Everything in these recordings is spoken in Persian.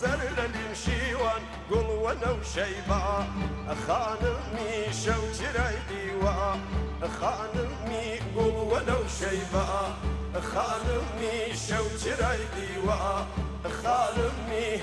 سرنا المشيوان قول وأنا وشيبة خانمي شو جرايديوا خانمي قول وأنا وشيبة خانمي شو جرايديوا خانمي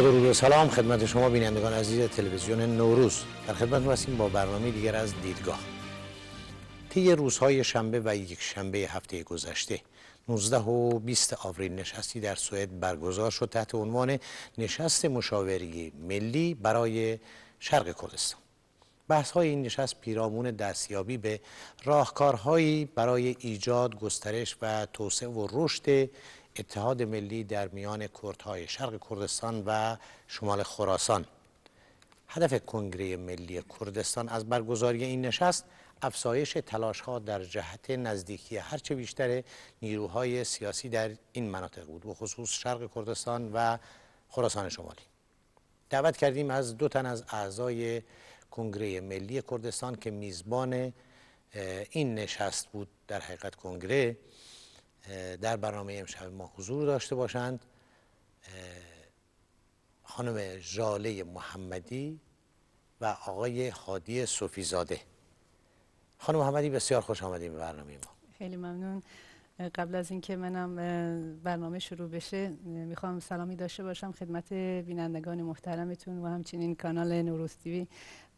درود و سلام خدمت شما بینندگان عزیز تلویزیون نوروز. در خدمت هستیم با برنامه دیگر از دیدگاه. طی روزهای شنبه و یک شنبه هفته گذشته 19 و 20 آوریل نشستی در سوئد برگزار شد تحت عنوان نشست مشاوری ملی برای شرق کردستان. بحث های این نشست پیرامون دستیابی به راهکارهایی برای ایجاد گسترش و توسعه و رشد اتحاد ملی در میان کردهای شرق کردستان و شمال خراسان. هدف کنگره ملی کردستان از برگزاری این نشست افزایش تلاش ها در جهت نزدیکی هرچه بیشتر نیروهای سیاسی در این مناطق بود و خصوص شرق کردستان و خراسان شمالی. دعوت کردیم از دو تن از اعضای کنگره ملی کردستان که میزبان این نشست بود در حقیقت کنگره. در برنامه امشب ما حضور داشته باشند. خانم جاله محمدی و آقای حادی صوفیزاده. خانم محمدی بسیار خوش آمدیم به برنامه ما. خیلی ممنون. قبل از اینکه منم برنامه شروع بشه می‌خوام سلامی داشته باشم خدمت بینندگان محترمتون و همچنین کانال نوروز تیوی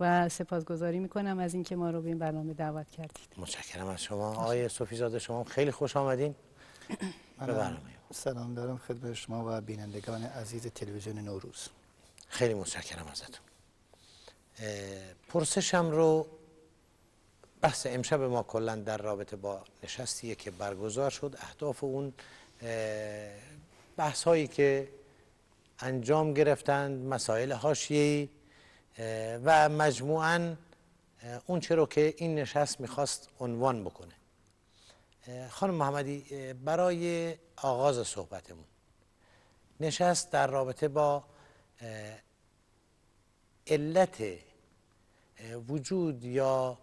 و سپاسگزاری می‌کنم از اینکه ما رو به این برنامه دعوت کردید. متشکرم از شما. آقای صوفیزاده شما خیلی خوش آمدین. سلام دارم خدمت شما و بینندگان عزیز تلویزیون نوروز. خیلی متشکرم ازتون. پرسشم رو بحث امشب ما کلا در رابطه با نشستیه که برگزار شد اهداف اون بحث هایی که انجام گرفتند مسائل حاشیه‌ای و مجموعاً اون چرا که این نشست می‌خواست عنوان بکنه. خانم محمدی برای آغاز صحبتمون نشست در رابطه با علت وجود یا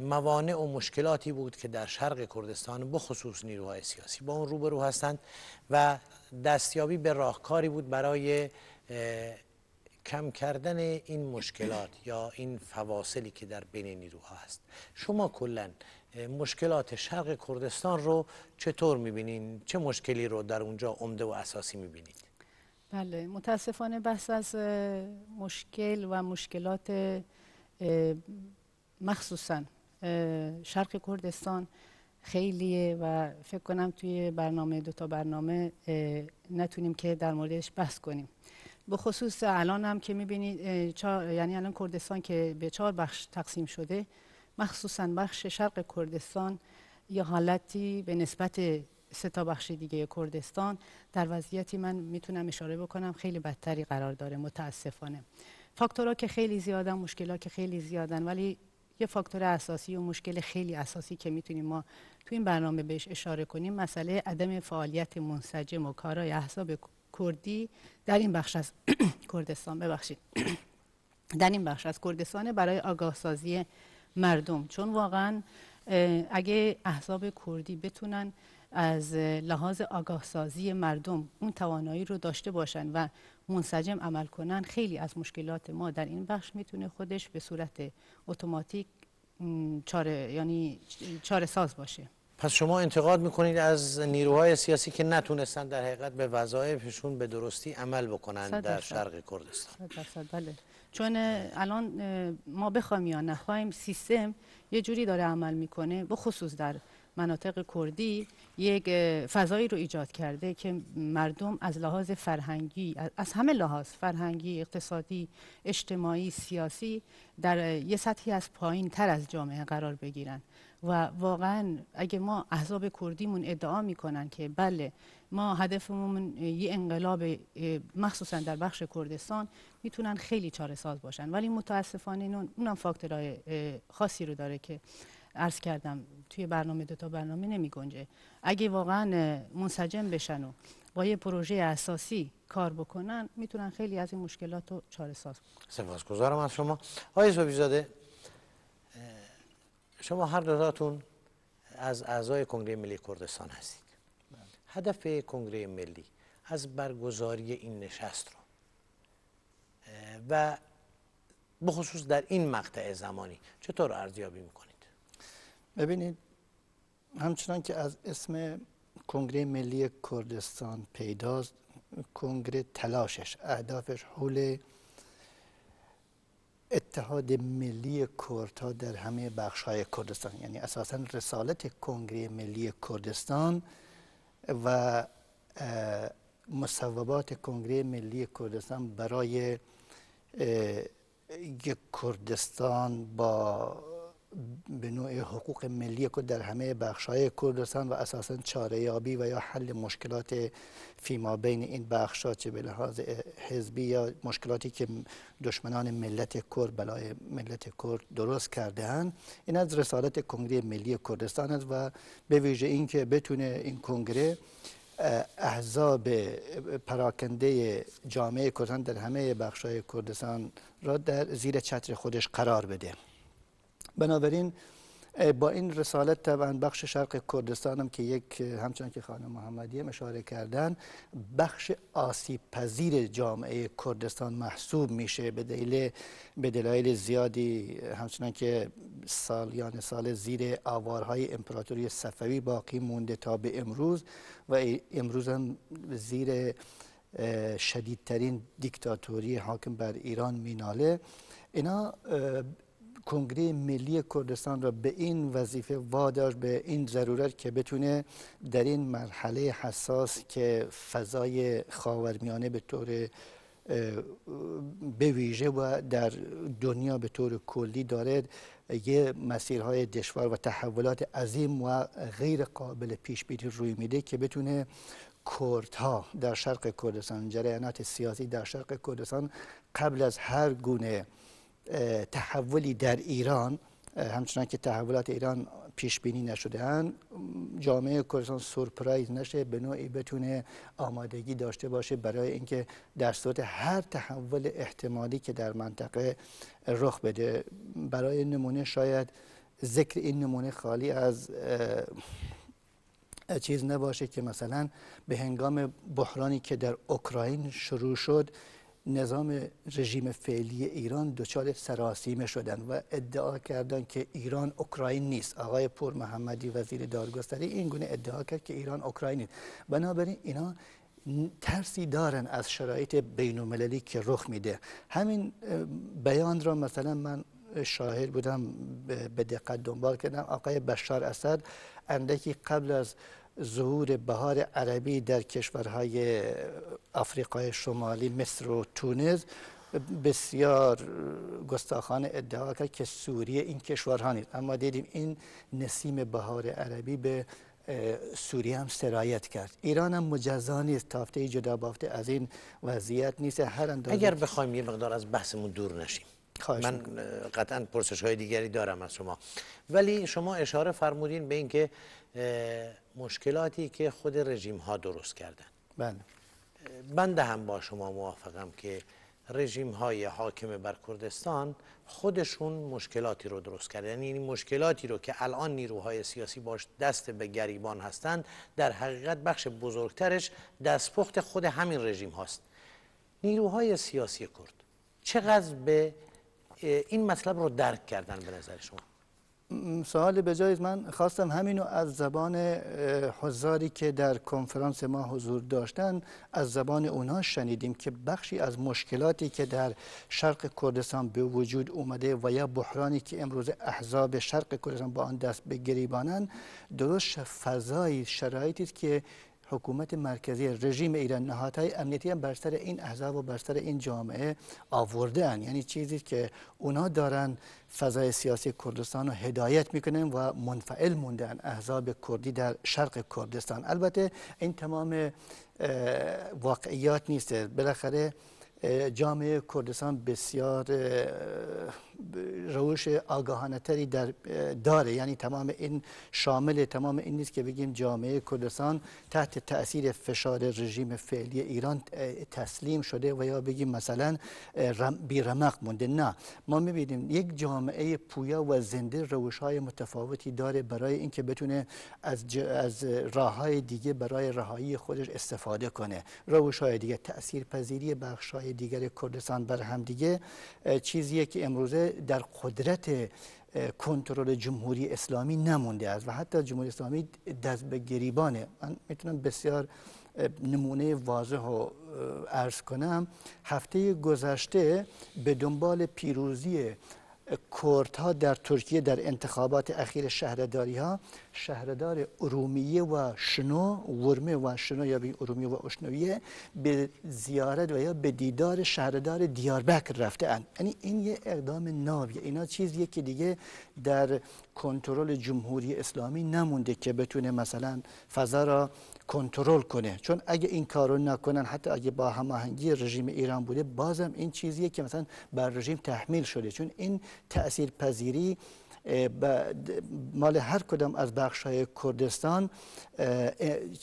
موانع و مشکلاتی بود که در شرق کردستان بخصوص نیروهای سیاسی با اون روبرو هستند و دستیابی به راهکاری بود برای کم کردن این مشکلات یا این فواصلی که در بین نیروها هست. شما کلا مشکلات شرق کردستان رو چطور می‌بینین؟ چه مشکلی رو در اونجا عمده و اساسی می‌بینید؟ بله متاسفانه بحث از مشکل و مشکلات مخصوصا شرق کردستان خیلیه و فکر کنم توی برنامه دوتا برنامه نتونیم که در موردش بحث کنیم به خصوص الان هم که می‌بینید یعنی الان کردستان که به چهار بخش تقسیم شده مخصوصا بخش شرق کردستان یا حالتی به نسبت سه تا بخش دیگه کردستان در وضعیتی من می‌تونم اشاره بکنم خیلی بدتری قرار داره متاسفانه. فاکتورها که خیلی زیادن مشکلات که خیلی زیادن ولی یه فاکتور اساسی و مشکل خیلی اساسی که می‌تونیم ما تو این برنامه بهش اشاره کنیم مسئله عدم فعالیت منسجم و کارای احزاب کردی در این بخش از کردستان. ببخشید. در این بخش از کردستان برای آگاه سازی مردم. چون واقعا اگه احزاب کردی بتونن از لحاظ آگاه سازی مردم اون توانایی رو داشته باشن و منسجم عمل کنن خیلی از مشکلات ما در این بخش می‌تونه خودش به صورت اتوماتیک چاره یعنی چاره ساز باشه. پس شما انتقاد می‌کنید از نیروهای سیاسی که نتونستن در حقیقت به وظایفشون به درستی عمل بکنند صد در. شرق کردستان؟ صد بله. چون الان ما بخوایم یا نخوایم سیستم یه جوری داره عمل می‌کنه به خصوص در مناطق کردی یک فضایی رو ایجاد کرده که مردم از لحاظ فرهنگی از- همه لحاظ فرهنگی اقتصادی اجتماعی سیاسی در یه سطحی از پایین تر از جامعه قرار بگیرن. و واقعا اگه ما احزاب کردیمون ادعا می‌کنن که بله ما هدفمون یه انقلاب مخصوصا در بخش کردستان می‌تونن خیلی چاره ساز باشن. ولی متاسفانه اونم فاکتورهای خاصی رو داره که عرض کردم توی برنامه دو تا برنامه نمی گنجه. اگه واقعا منسجم بشن و با یه پروژه اساسی کار بکنن می‌تونن خیلی از این مشکلات رو چاره ساز سپاسگزارم از شما. آقای صبحیزاده اه، شما هر دوتاتون از اعضای کنگره ملی کردستان هستید. هدف کنگره ملی از برگزاری این نشست رو و بخصوص در این مقطع زمانی چطور ارزیابی می‌کنید؟ ببینید همچنان که از اسم کنگره ملی کردستان پیداست کنگره تلاشش اهدافش حول اتحاد ملی کردها در همه بخش های کردستان یعنی اساسا رسالت کنگره ملی کردستان و مصوبات کنگره ملی کردستان برای یک کردستان با به نوع حقوق ملی که در همه بخش های کردستان و اساسا چاره یابی و یا حل مشکلات فیما بین این بخش چه به لحاظ حزبی یا مشکلاتی که دشمنان ملت کرد بلای ملت کرد درست کرده اند این از رسالت کنگره ملی کردستان است و به ویژه اینکه بتونه این کنگره احزاب پراکنده جامعه کردستان در همه بخش های کردستان را در زیر چتر خودش قرار بده. بنابراین با این رسالت طبعا بخش شرق کردستان هم که یک همچنان که خانم محمدی اشاره کردن بخش آسیب پذیر جامعه کردستان محسوب میشه به دلیل به دلایل زیادی همچنان که سالیان سال زیر آوارهای امپراتوری صفوی باقی مونده تا به امروز و امروز هم زیر شدیدترین دیکتاتوری حاکم بر ایران میناله. اینا کنگره ملی کردستان را به این وظیفه واداشت به این ضرورت که بتونه در این مرحله حساس که فضای خاورمیانه به طور به ویژه و در دنیا به طور کلی دارد یه مسیرهای دشوار و تحولات عظیم و غیر قابل پیش بینی روی میده که بتونه کردها در شرق کردستان جریانات سیاسی در شرق کردستان قبل از هر گونه تحولی در ایران همچنان که تحولات ایران پیش بینی نشده اند جامعه کردستان سورپرایز نشه به نوعی بتونه آمادگی داشته باشه برای اینکه در صورت هر تحول احتمالی که در منطقه رخ بده. برای نمونه شاید ذکر این نمونه خالی از چیز نباشه که مثلا به هنگام بحرانی که در اوکراین شروع شد نظام رژیم فعلی ایران دچار سراسیمه شدن و ادعا کردن که ایران اوکراین نیست. آقای پور محمدی وزیر دادگستری این گونه ادعا کرد که ایران اوکراین نیست. بنابراین اینا ترسی دارن از شرایط بین المللی که رخ میده. همین بیان را مثلا من شاهد بودم به دقت دنبال کردم. آقای بشار اسد اندکی قبل از ظهور بهار عربی در کشورهای آفریقای شمالی مصر و تونس بسیار گستاخانه ادعا کرد که سوریه این کشورها نیست. اما دیدیم این نسیم بهار عربی به سوریه هم سرایت کرد. ایران هم مجزا نیست تافته جدا بافته از این وضعیت نیست. هر اندازه اگر بخوایم یه مقدار از بحثمون دور نشیم. من قطعا پرسش های دیگری دارم از شما. ولی شما اشاره فرمودین به اینکه مشکلاتی که خود رژیم ها درست کردن. بله. بنده هم با شما موافقم که رژیم های حاکم بر کردستان خودشون مشکلاتی رو درست کردن. یعنی این مشکلاتی رو که الان نیروهای سیاسی باش دست به گریبان هستند در حقیقت بخش بزرگترش دستپخت خود همین رژیم هاست. نیروهای سیاسی کرد چقدر به این مطلب رو درک کردن به نظر شما؟ سوال بجایز من خواستم همینو از زبان حضاری که در کنفرانس ما حضور داشتن از زبان اونها شنیدیم که بخشی از مشکلاتی که در شرق کردستان به وجود اومده و یا بحرانی که امروز احزاب شرق کردستان با آن دست به گریبانن درست فضای شرایطی که حکومت مرکزی رژیم ایران نهادهای امنیتی هم بر سر این احزاب و بر سر این جامعه آورده ان. یعنی چیزی که اونا دارن فضای سیاسی کردستان رو هدایت می‌کنن و منفعل موندن احزاب کردی در شرق کردستان. البته این تمام واقعیات نیست. بالاخره جامعه کردستان بسیار روش آگاهانه تری در داره. یعنی تمام این شامل تمام این نیست که بگیم جامعه کردستان تحت تاثیر فشار رژیم فعلی ایران تسلیم شده و یا بگیم مثلا بی رمق مونده. نه. ما می‌بینیم یک جامعه پویا و زنده روش های متفاوتی داره برای اینکه بتونه از, ج... از راه های دیگه برای رهایی خودش استفاده کنه. روش های دیگه تاثیر پذیری بخش های دیگر کردستان بر هم دیگه. چیزیه که امروزه در قدرت کنترل جمهوری اسلامی نمونده است و حتی جمهوری اسلامی دست به گریبانه. من می‌تونم بسیار نمونه واضح رو ارز کنم. هفته گذشته به دنبال پیروزی کردها در ترکیه در انتخابات اخیر شهرداری ها شهردار ارومیه و شنو ورمه و شنو یا به ارومیه و اشنویه به زیارت و یا به دیدار شهردار دیاربکر رفته اند. یعنی این یه اقدام ناویه. اینا چیزیه که دیگه در کنترل جمهوری اسلامی نمونده که بتونه مثلا فضا را کنترل کنه. چون اگه این کارو نکنن حتی اگه با هماهنگی رژیم ایران بوده بازم این چیزیه که مثلا بر رژیم تحمیل شده. چون این تأثیر پذیری مال هر کدام از بخش های کردستان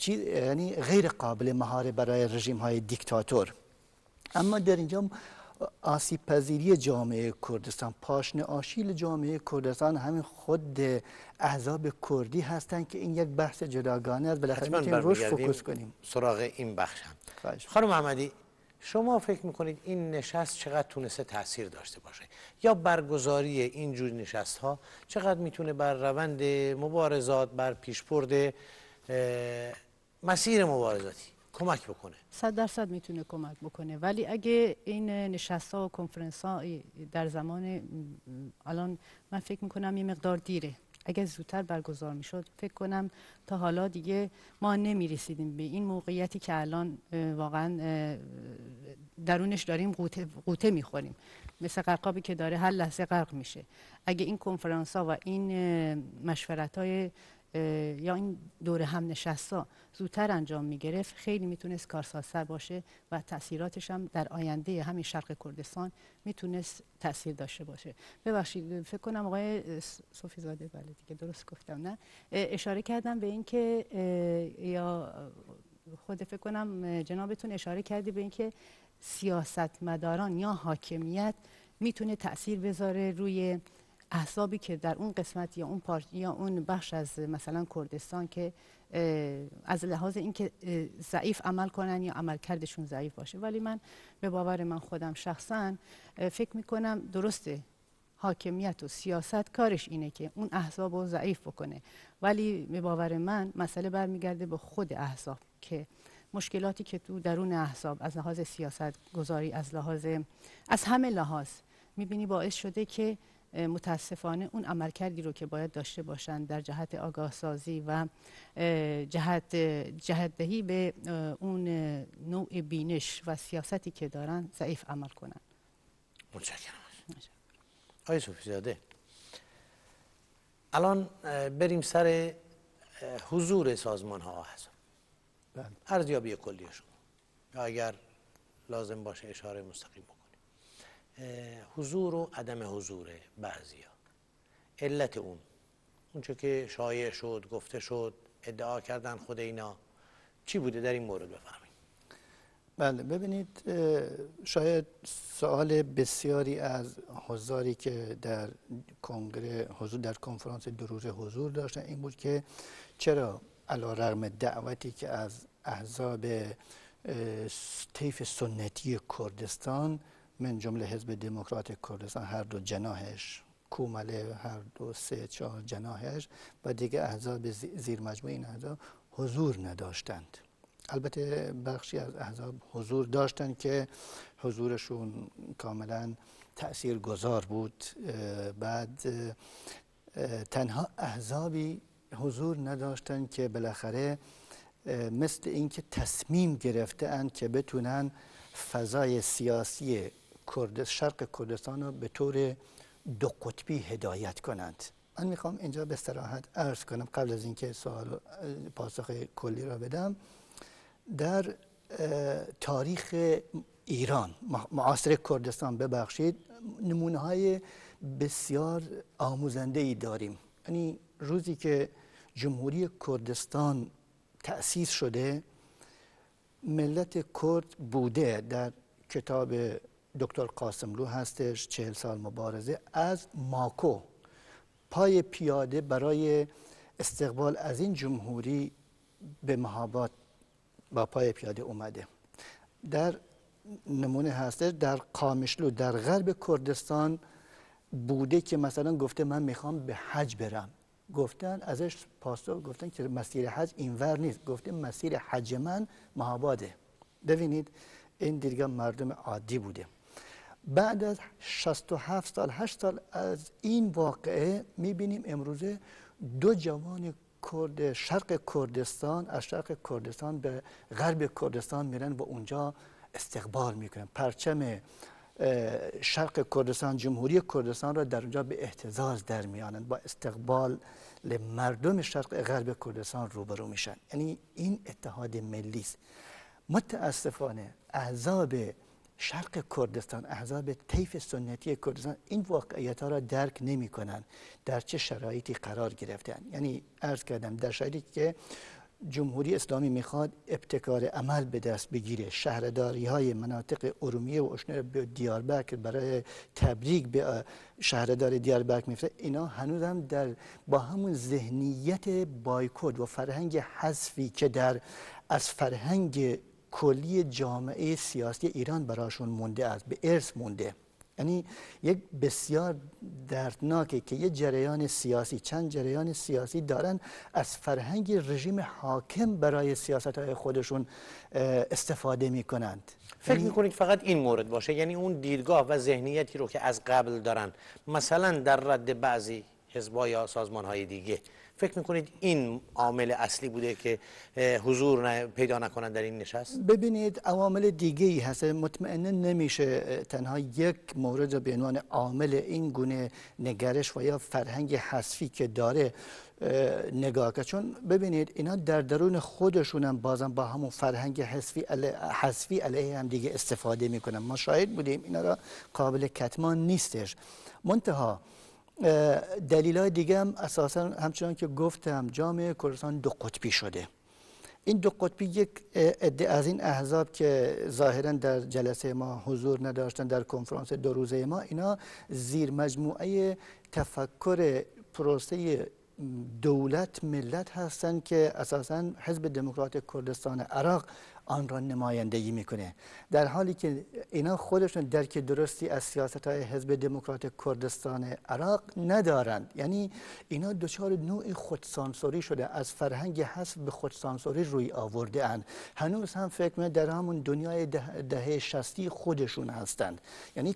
یعنی غیر قابل مهاره برای رژیم های دیکتاتور. اما در اینجا آسیب پذیری جامعه کردستان پاشن آشیل جامعه کردستان همین خود احزاب کردی هستند که این یک بحث جداگانه است. بالاخره می‌تونیم روش فوکوس کنیم. سراغ این بخش هم. خانم محمدی شما فکر می‌کنید این نشست چقدر تونسته تاثیر داشته باشه؟ یا برگزاری این جور نشست ها چقدر می‌تونه بر روند مبارزات بر پیشبرد مسیر مبارزاتی کمک بکنه؟ صد درصد می‌تونه کمک بکنه. ولی اگه این نشست ها و کنفرنس ها در زمان الان من فکر می‌کنم یه مقدار دیره. اگر زودتر برگزار می‌شد فکر کنم تا حالا دیگه ما نمی‌رسیدیم به این موقعیتی که الان واقعا درونش داریم قوطه, قوطه می‌خوریم. مثل قرقابی که داره هر لحظه غرق میشه. اگه این کنفرانس ها و این مشورت های یا این دور هم نشستا زودتر انجام می گرفت خیلی می‌تونست کارسازتر باشه و تاثیراتش هم در آینده همین شرق کردستان می‌تونست تاثیر داشته باشه. ببخشید فکر کنم آقای صوفی زاده بله دیگه درست گفتم نه؟ اشاره کردم به اینکه یا خود فکر کنم جنابتون اشاره کردی به اینکه سیاستمداران یا حاکمیت می‌تونه تاثیر بذاره روی احزابی که در اون قسمت یا اون پارتی یا اون بخش از مثلا کردستان که از لحاظ اینکه ضعیف عمل کنن یا عمل کردشون ضعیف باشه. ولی من به باور من خودم شخصا فکر می‌کنم درسته. حاکمیت و سیاست کارش اینه که اون احزاب رو ضعیف بکنه. ولی به باور من مسئله برمیگرده به خود احزاب که مشکلاتی که تو درون احزاب از لحاظ سیاست گذاری از لحاظ از همه لحاظ می‌بینی باعث شده که متاسفانه اون عملکردی رو که باید داشته باشند در جهت آگاه سازی و جهت جهت دهی به اون نوع بینش و سیاستی که دارن ضعیف عمل کنن. متشکرم. آقای صوفی زاده الان بریم سر حضور سازمان ها احزاب بله. ارزیابی کلی شما. یا اگر لازم باشه اشاره مستقیم حضور و عدم حضور بعضیا. علت اون. اونچه که شایع شد گفته شد ادعا کردن خود اینا. چی بوده؟ در این مورد بفهمید بله ببینید شاید سوال بسیاری از حضاری که در کنگره حضور در کنفرانس دو روزه حضور داشتن این بود که چرا علا رغم دعوتی که از احزاب طیف سنتی کردستان من جمله حزب دموکرات کردستان هر دو جناهش کومله هر دو سه چهار جناحش و دیگه احزاب زیر مجموعه این احزاب حضور نداشتند. البته بخشی از احزاب حضور داشتند که حضورشون کاملا تأثیر گذار بود بعد تنها احزابی حضور نداشتند که بالاخره مثل اینکه تصمیم گرفته که بتونن فضای سیاسی شرق کردستان رو به طور دو قطبی هدایت کنند. من می‌خوام اینجا به استراحت عرض کنم قبل از اینکه سوال پاسخ کلی را بدم در تاریخ ایران معاصر کردستان ببخشید نمونه های بسیار آموزنده ای داریم. یعنی روزی که جمهوری کردستان تأسیس شده ملت کرد بوده در کتاب دکتر قاسملو هستش چهل سال مبارزه. از ماکو پای پیاده برای استقبال از این جمهوری به مهابات با پای پیاده اومده. در نمونه هستش در قامشلو در غرب کردستان بوده که مثلا گفته من می‌خوام به حج برم. گفتن ازش پاسخ گفتن که مسیر حج اینور نیست. گفته مسیر حج من مهاباده. ببینید این دیگه مردم عادی بوده. بعد از 67 سال 8 سال از این واقعه می‌بینیم امروزه دو جوان کرد شرق کردستان از شرق کردستان به غرب کردستان میرن و اونجا استقبال می‌کنن. پرچم شرق کردستان جمهوری کردستان را در اونجا به احتزاز در میانند با استقبال مردم شرق غرب کردستان روبرو میشن. یعنی این اتحاد ملی است متاسفانه احزاب شرق کردستان احزاب طیف سنتی کردستان این واقعیت ها را درک نمی کنند در چه شرایطی قرار گرفتن یعنی عرض کردم در شرایطی که جمهوری اسلامی می‌خواد ابتکار عمل به دست بگیره. شهرداری های مناطق ارومیه و اشنه به دیاربکر برای تبریک به شهردار دیاربکر میفته اینا هنوز هم در با همون ذهنیت بایکود و فرهنگ حذفی که در از فرهنگ کلی جامعه سیاسی ایران براشون مونده است به ارث مونده. یعنی یک بسیار دردناکه که یه جریان سیاسی چند جریان سیاسی دارن از فرهنگ رژیم حاکم برای سیاست های خودشون استفاده می کنند فکر یعنی می‌کنید فقط این مورد باشه؟ یعنی اون دیدگاه و ذهنیتی رو که از قبل دارن مثلا در رد بعضی حزبا یا سازمان های دیگه فکر می‌کنید این عامل اصلی بوده که حضور پیدا نکنند در این نشست؟ ببینید عوامل دیگه ای هست. مطمئنا نمیشه تنها یک مورد به عنوان عامل این گونه نگرش و یا فرهنگ حذفی که داره نگاه که چون ببینید اینا در درون خودشون هم بازم با همون فرهنگ حذفی حذفی علیه هم دیگه استفاده می‌کنن. ما شاهد بودیم اینا را قابل کتمان نیستش. منتها دلیل های دیگه هم اساسا همچنان که گفتم جامعه کردستان دو قطبی شده. این دو قطبی یک عده از این احزاب که ظاهرا در جلسه ما حضور نداشتن در کنفرانس دو روزه ما اینا زیر مجموعه تفکر پروسه دولت ملت هستند که اساسا حزب دموکرات کردستان عراق آن را نمایندگی می‌کنه. در حالی که اینا خودشون درک درستی از سیاست های حزب دموکرات کردستان عراق ندارند. یعنی اینا دچار نوع خودسانسوری شده از فرهنگ حذف به خودسانسوری روی آورده اند. هنوز هم فکر می در همون دنیای ده دهه شستی خودشون هستند. یعنی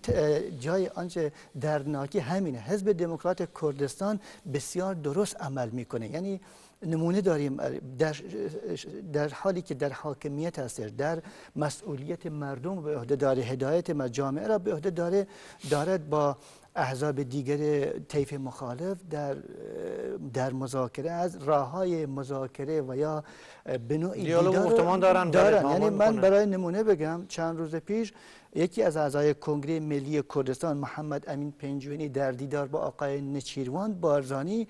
جای آنچه درناکی همینه. حزب دموکرات کردستان بسیار درست عمل می‌کنه. یعنی نمونه داریم در, در حالی که در حاکمیت هستش در مسئولیت مردم به عهده داره هدایت جامعه را به عهده داره دارد با احزاب دیگر طیف مخالف در در مذاکره از راه های مذاکره و یا به نوعی دارن, دارن. یعنی من برای نمونه بگم چند روز پیش یکی از اعضای کنگره ملی کردستان محمد امین پنجوینی در دیدار با آقای نچیروان بارزانی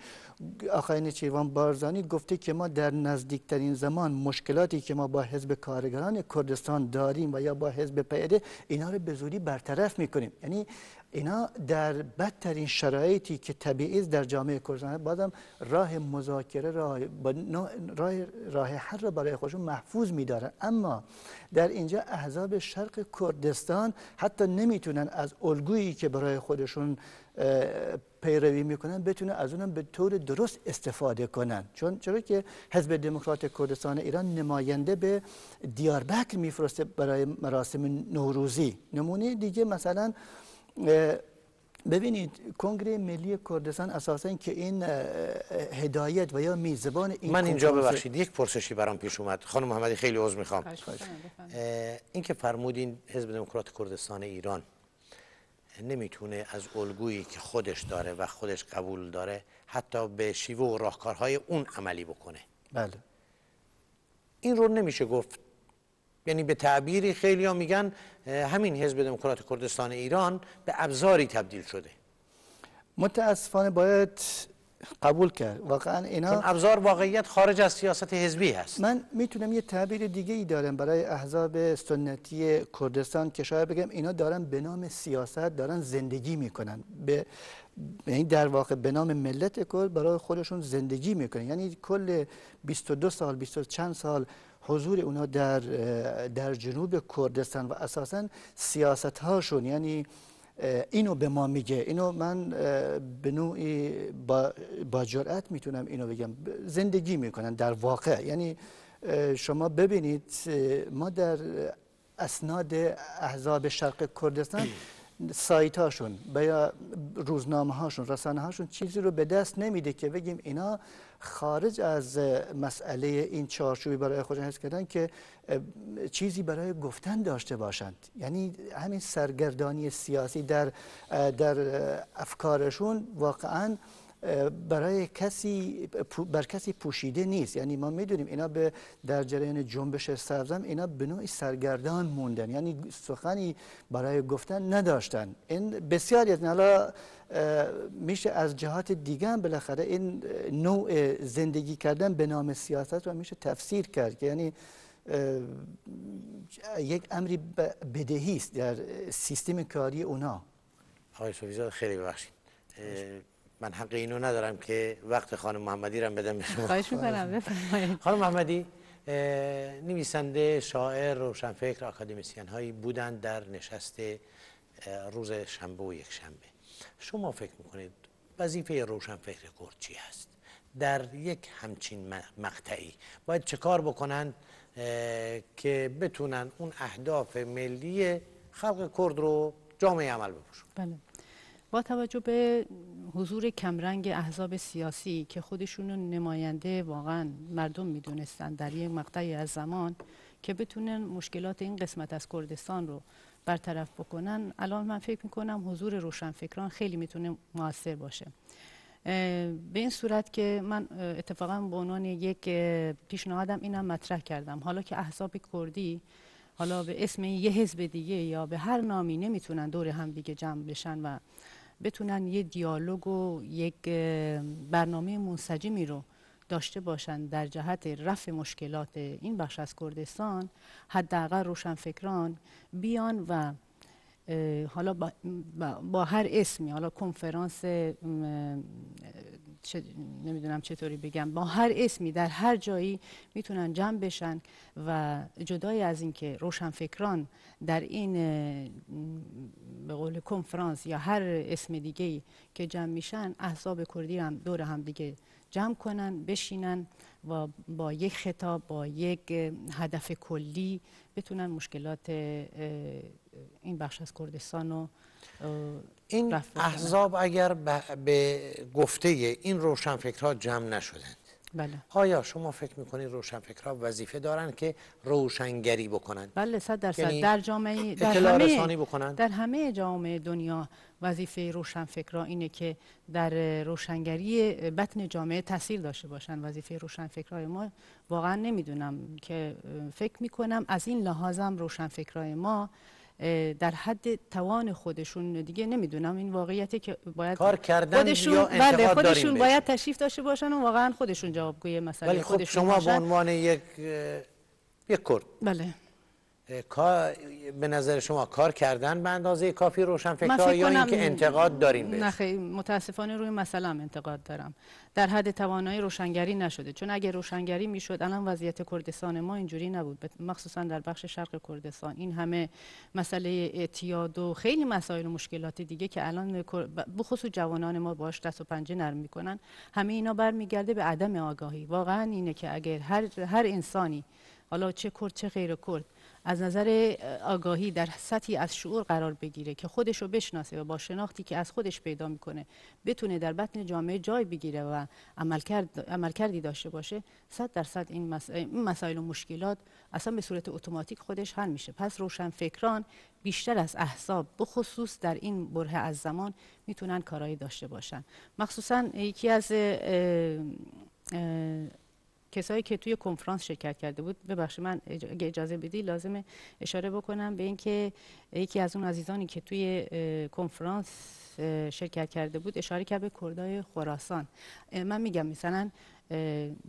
آقای نچیروان بارزانی گفته که ما در نزدیکترین زمان مشکلاتی که ما با حزب کارگران کردستان داریم و یا با حزب پیده اینا رو به زودی برطرف می‌کنیم یعنی اینا در بدترین شرایطی که طبیعی در جامعه کردستان. بازم راه مذاکره راه راه راه حل را برای خودشون محفوظ میدارن. اما در اینجا احزاب شرق کردستان حتی نمی‌تونن از الگویی که برای خودشون پیروی می‌کنن بتونن از اونم به طور درست استفاده کنن. چون چرا که حزب دموکرات کردستان ایران نماینده به دیاربکر میفرسته برای مراسم نوروزی. نمونه دیگه مثلا ببینید کنگره ملی کردستان اساسا که این هدایت و یا میزبان این من اینجا ببخشید یک پرسشی برام پیش اومد. خانم محمدی خیلی عذر می‌خوام. این که فرمودین حزب دموکرات کردستان ایران نمی‌تونه از الگویی که خودش داره و خودش قبول داره حتی به شیوه و راهکارهای اون عملی بکنه. بله. این رو نمیشه گفت یعنی به تعبیری خیلی ها میگن همین حزب دموکرات کردستان ایران به ابزاری تبدیل شده. متاسفانه باید قبول کرد. واقعا اینا ابزار واقعیت خارج از سیاست حزبی هست. من می‌تونم یه تعبیر دیگه ای دارم برای احزاب سنتی کردستان که شاید بگم اینا دارن به نام سیاست دارن زندگی می‌کنن. به یعنی در واقع به نام ملت کرد برای خودشون زندگی می‌کنن. یعنی کل 22 سال 22 چند سال حضور اونا در در جنوب کردستان و اساسا سیاست هاشون یعنی اینو به ما میگه. اینو من به نوعی با, با جرأت می‌تونم اینو بگم. زندگی می‌کنن در واقع. یعنی شما ببینید ما در اسناد احزاب شرق کردستان سایت هاشون یا روزنامه هاشون رسانه هاشون چیزی رو به دست نمیده که بگیم اینا خارج از مسئله این چارچوبی برای خودشون حس کردن که چیزی برای گفتن داشته باشند. یعنی همین سرگردانی سیاسی در در افکارشون واقعا برای کسی بر کسی پوشیده نیست. یعنی ما می‌دونیم اینا به در جریان جنبش سبزم اینا به نوعی سرگردان موندن. یعنی سخنی برای گفتن نداشتن. این بسیاری از حالا میشه از جهات دیگه هم بالاخره این نوع زندگی کردن به نام سیاست رو میشه تفسیر کرد که یعنی یک امری بدهی است در سیستم کاری اونا. آقای صوفیزاد خیلی ببخشید. من حق اینو ندارم که وقت خانم محمدی رو بدم به شما. خواهش می‌کنم بفرمایید. خانم محمدی نویسنده شاعر روشنفکر اکادمیسیان هایی بودند در نشست روز شنبه و یک شنبه. شما فکر می‌کنید وظیفه روشنفکر کرد چی هست در یک همچین مقطعی باید چه کار بکنند که بتونن اون اهداف ملی خلق کرد رو جامعه عمل بپوشن بله. با توجه به حضور کمرنگ احزاب سیاسی که خودشون نماینده واقعا مردم می‌دونستن در یک مقطعی از زمان که بتونن مشکلات این قسمت از کردستان رو برطرف بکنن الان من فکر می‌کنم حضور روشنفکران خیلی می‌تونه موثر باشه. به این صورت که من اتفاقا به عنوان یک پیشنهادم اینم مطرح کردم. حالا که احزاب کردی حالا به اسم یه حزب دیگه یا به هر نامی نمی‌تونن دور هم دیگه جمع بشن و بتونن یه دیالوگ و یک برنامه منسجمی رو داشته باشند در جهت رفع مشکلات این بخش از کردستان حداقل روشنفکران بیان و حالا با, با, هر اسمی حالا کنفرانس نمی‌دونم چطوری بگم. با هر اسمی در هر جایی می‌تونن جمع بشن و جدای از اینکه روشنفکران در این به قول کنفرانس یا هر اسم دیگه که جمع میشن احزاب کردی هم دور هم دیگه جمع کنن بشینن و با یک خطاب با یک هدف کلی بتونن مشکلات این بخش از کردستان رو این احزاب اگر به گفته این روشنفکرها جمع نشدند. بله. آیا شما فکر می‌کنید روشنفکرها وظیفه دارن که روشنگری بکنن؟ بله صد درصد. یعنی در جامعه در همه بکنن؟ در همه جامعه دنیا وظیفه روشنفکرها اینه که در روشنگری بطن جامعه تاثیر داشته باشن. وظیفه روشنفکرهای ما واقعا نمی‌دونم که فکر می‌کنم از این لحاظم روشنفکرهای ما در حد توان خودشون. دیگه نمی‌دونم این واقعیتی که باید کار کردن خودشون یا بله خودشون باید تشریف داشته باشن و واقعا خودشون جوابگوی مسئله ولی خب شما به عنوان یک یک کرد. بله. کار به نظر شما کار کردن به اندازه کافی روشن فکر یا اینکه انتقاد داریم نه بهش؟ خیلی متاسفانه روی مسئله انتقاد دارم. در حد توانایی روشنگری نشده. چون اگه روشنگری می‌شد الان وضعیت کردستان ما اینجوری نبود. مخصوصا در بخش شرق کردستان. این همه مسئله اعتیاد و خیلی مسائل و مشکلات دیگه که الان بخصوص جوانان ما باش دست و پنجه نرم می‌کنن همه اینا برمیگرده به عدم آگاهی. واقعا اینه که اگر هر هر انسانی حالا چه کرد چه غیر کرد از نظر آگاهی در سطحی از شعور قرار بگیره که خودش رو بشناسه و با شناختی که از خودش پیدا می‌کنه بتونه در بطن جامعه جای بگیره و عملکرد عملکردی داشته باشه صد درصد این, مس... این مسائل و مشکلات اصلا به صورت اتوماتیک خودش حل میشه. پس روشن فکران بیشتر از احزاب بخصوص در این بره از زمان می‌تونن کارایی داشته باشن. مخصوصا یکی از اه، اه، کسایی که توی کنفرانس شرکت کرده بود ببخشید من اجازه بدی لازم اشاره بکنم به اینکه یکی از اون عزیزانی که توی کنفرانس شرکت کرده بود اشاره کرد به کردای خراسان. من میگم مثلا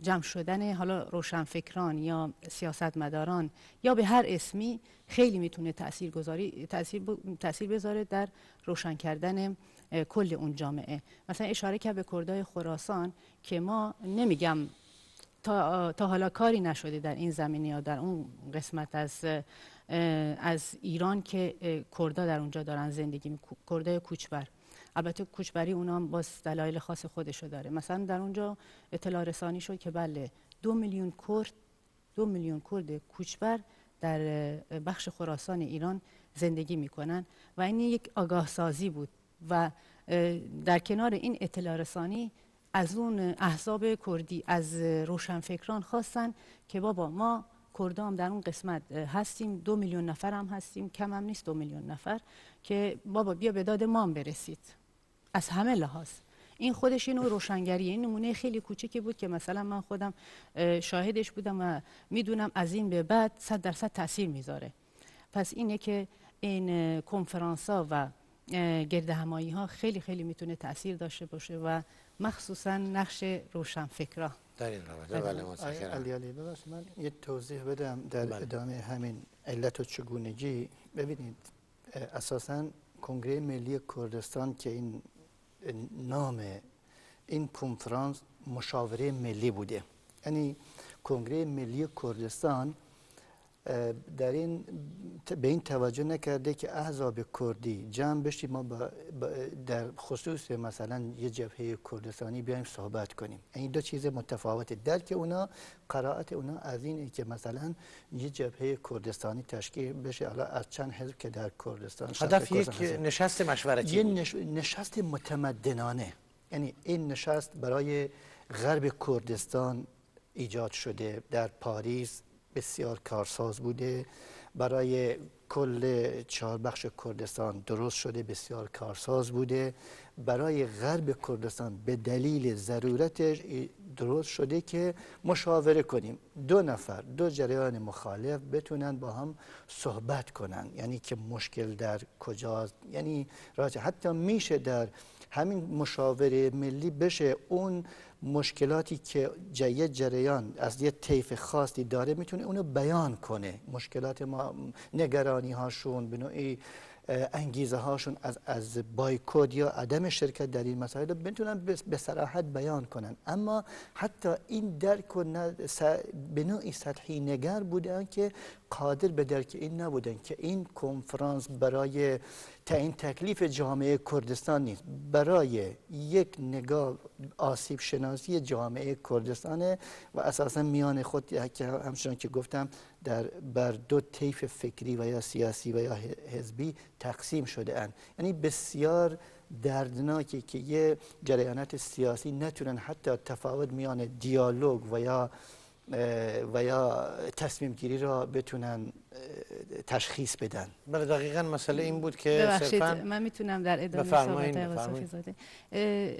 جمع شدن حالا روشنفکران یا سیاستمداران یا به هر اسمی خیلی می‌تونه تأثیر گذاری تأثیر, ب- تأثیر بذاره در روشن کردن کل اون جامعه. مثلا اشاره کرد به کردای خراسان که ما نمیگم تا, تا حالا کاری نشده در این زمینه یا در اون قسمت از از ایران که کردها در اونجا دارن زندگی می کردای کوچبر. البته کوچبری اونا هم باز دلایل خاص خودشو داره. مثلا در اونجا اطلاع رسانی شد که بله دو میلیون کرد دو میلیون کرد کوچبر در بخش خراسان ایران زندگی می‌کنن و این یک آگاه سازی بود و در کنار این اطلاع رسانی از اون احزاب کردی از روشنفکران خواستن که بابا ما کردام در اون قسمت هستیم دو میلیون نفر هم هستیم کم هم نیست دو میلیون نفر که بابا بیا به داد ما برسید. از همه لحاظ. این خودش یه نوع روشنگریه این نمونه خیلی کوچیکی بود که مثلا من خودم اه، شاهدش بودم و می‌دونم از این به بعد صد درصد تاثیر می‌ذاره. پس اینه که این کنفرانس ها و گرد همایی ها خیلی خیلی می‌تونه تاثیر داشته باشه و مخصوصا نقش روشنفکرا. در این رابطه بله علی علی من یه توضیح بدم در بله. ادامه همین علت و چگونگی. ببینید اساسا کنگره ملی کردستان که این نام این کنفرانس مشاوره ملی بوده. یعنی کنگره ملی کردستان در این به این توجه نکرده که احزاب کردی جمع بشیم ما با در خصوص مثلا یه جبهه کردستانی بیایم صحبت کنیم. این دو چیز متفاوته. درک اونا قرائت اونا از اینه که مثلا یه جبهه کردستانی تشکیل بشه. حالا از چند حزب که در کردستان هدف یک. نشست مشورتی یه. نش... نشست متمدنانه. یعنی این نشست برای غرب کردستان ایجاد شده در پاریس. بسیار کارساز بوده. برای کل چهار بخش کردستان درست شده بسیار کارساز بوده. برای غرب کردستان به دلیل ضرورتش درست شده که مشاوره کنیم. دو نفر دو جریان مخالف بتونن با هم صحبت کنن. یعنی که مشکل در کجاست؟ یعنی راجع حتی میشه در همین مشاوره ملی بشه اون مشکلاتی که جای جریان از یه طیف خاصی داره می‌تونه اونو بیان کنه. مشکلات ما نگرانی هاشون به نوعی انگیزه هاشون از از بایکوت یا عدم شرکت در این مسائل بتونن به- صراحت بیان کنن. اما حتی این درک و به نوعی سطحی نگر بودن که قادر به درک این نبودن که این کنفرانس برای تعیین تکلیف جامعه کردستان نیست. برای یک نگاه آسیب شناسی جامعه کردستانه و اساسا میان خود همچنان که گفتم در بر دو طیف فکری و یا سیاسی و یا حزبی تقسیم شده اند. یعنی بسیار دردناکه که یه جریانات سیاسی نتونن حتی تفاوت میان دیالوگ و یا و یا تصمیم گیری را بتونن تشخیص بدن. بله دقیقا مسئله این بود که ببخشید صرفاً من می‌تونم در ادامه صحبت زاده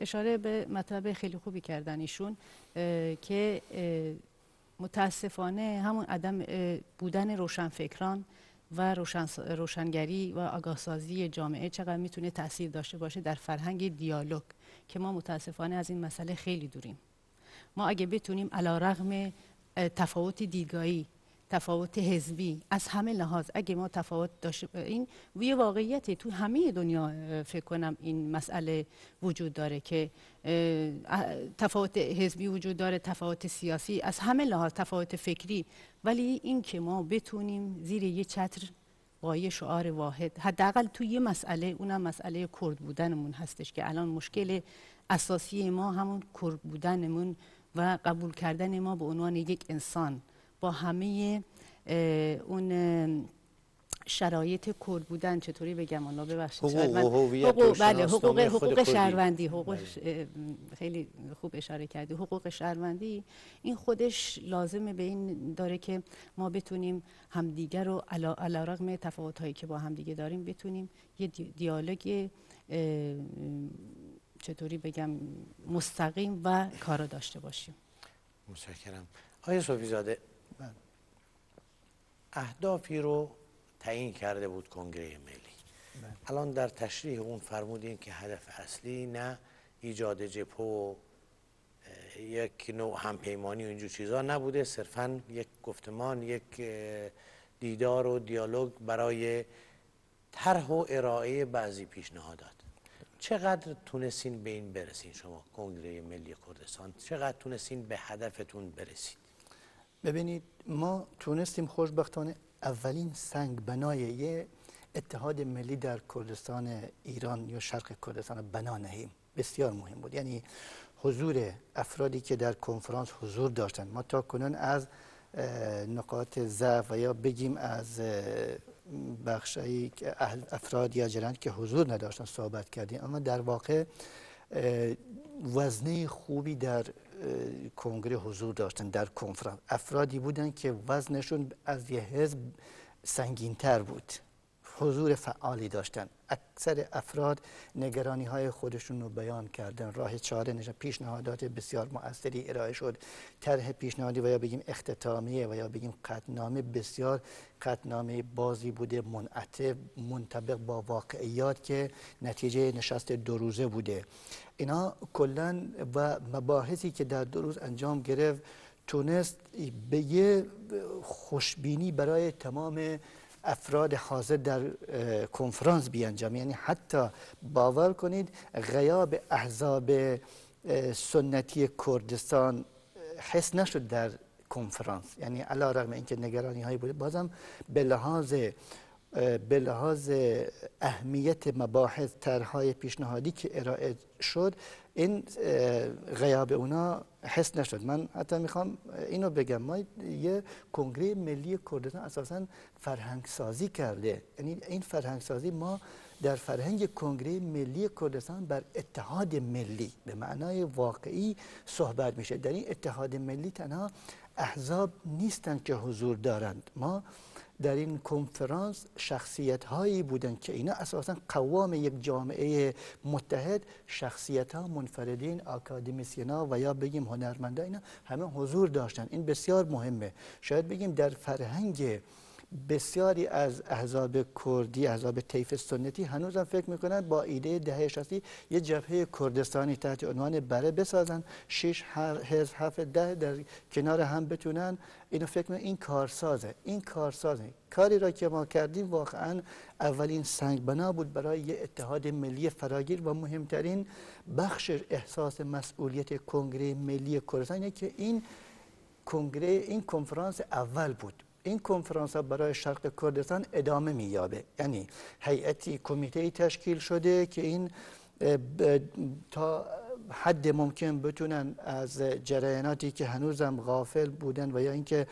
اشاره به مطلب خیلی خوبی کردن ایشون که متاسفانه همون عدم بودن روشنفکران و روشن روشنگری و آگاهسازی جامعه چقدر می‌تونه تاثیر داشته باشه در فرهنگ دیالوگ که ما متاسفانه از این مسئله خیلی دوریم. ما اگه بتونیم علا رغم تفاوت دیدگاهی تفاوت حزبی از همه لحاظ. اگه ما تفاوت داشت این یه واقعیتی تو همه دنیا فکر کنم این مسئله وجود داره که تفاوت حزبی وجود داره تفاوت سیاسی از همه لحاظ تفاوت فکری. ولی این که ما بتونیم زیر یه چتر با یه شعار واحد حداقل تو یه مسئله اونم مسئله کرد بودنمون هستش که الان مشکل اساسی ما همون کرد بودنمون و قبول کردن ما به عنوان یک انسان با همه اون شرایط کرد بودن چطوری بگم الله ببخشید. حقوق حقوق بله حقوق حقوق شهروندی حقوق بله. خیلی خوب اشاره کردی. حقوق شهروندی این خودش لازمه به این داره که ما بتونیم همدیگه رو علا رغم تفاوت هایی که با همدیگه داریم بتونیم یه دیالوگ چطوری بگم مستقیم و کارا داشته باشیم متشکرم آیا صوفی زاده بله. اهدافی رو تعیین کرده بود کنگره ملی بله. الان در تشریح اون فرمودین که هدف اصلی نه ایجاد جپو و یک نوع همپیمانی و اینجور چیزا نبوده صرفا یک گفتمان یک دیدار و دیالوگ برای طرح و ارائه بعضی پیشنهادات چقدر تونستین به این برسین شما کنگره ملی کردستان چقدر تونستین به هدفتون برسید؟ ببینید ما تونستیم خوشبختانه اولین سنگ بنای یه اتحاد ملی در کردستان ایران یا شرق کردستان بنا نهیم. بسیار مهم بود. یعنی حضور افرادی که در کنفرانس حضور داشتن. ما تا کنون از نقاط ضعف یا بگیم از بخشایی که افراد یا جرند که حضور نداشتن صحبت کردیم. اما در واقع وزنه خوبی در کنگره حضور داشتن در کنفرانس. افرادی بودن که وزنشون از یه حزب سنگینتر بود. حضور فعالی داشتن. اکثر افراد نگرانی های خودشون رو بیان کردن. راه چاره نشن پیشنهادات بسیار مؤثری ارائه شد. طرح پیشنهادی و یا بگیم اختتامیه و یا بگیم قطنامه بسیار قطنامه بازی بوده منعطف منطبق با واقعیات که نتیجه نشست دو روزه بوده. اینا کلا و مباحثی که در دو روز انجام گرفت تونست به یه خوشبینی برای تمام افراد حاضر در کنفرانس بیانجام. یعنی حتی باور کنید غیاب احزاب سنتی کردستان حس نشد در کنفرانس. یعنی علا رغم اینکه نگرانی هایی بوده بازم به لحاظ به لحاظ اهمیت مباحث طرحهای پیشنهادی که ارائه شد این غیاب اونا حس نشد. من حتی می‌خوام اینو بگم. ما یه کنگره ملی کردستان اساسا فرهنگ سازی کرده. یعنی این فرهنگ سازی ما در فرهنگ کنگره ملی کردستان بر اتحاد ملی به معنای واقعی صحبت میشه. در این اتحاد ملی تنها احزاب نیستند که حضور دارند. ما در این کنفرانس شخصیت هایی بودن که اینا اساسا قوام یک جامعه متحد شخصیت ها منفردین ها و یا بگیم هنرمنده اینا همه حضور داشتن. این بسیار مهمه. شاید بگیم در فرهنگ بسیاری از احزاب کردی احزاب طیف سنتی هنوز هم فکر می‌کنن با ایده دهه شستی یه جبهه کردستانی تحت عنوان بره بسازن. شش حزب هفت ده در کنار هم بتونن. اینو فکر می‌کنن این کارسازه این کارسازه. کاری را که ما کردیم واقعا اولین سنگ بنا بود برای یه اتحاد ملی فراگیر و مهمترین بخش احساس مسئولیت کنگره ملی کردستان. که این کنگره این کنفرانس اول بود. این کنفرانس ها برای شرق کردستان ادامه مییابه. یعنی هیئتی کمیته تشکیل شده که این تا حد ممکن بتونن از جریاناتی که هنوزم غافل بودن و یا اینکه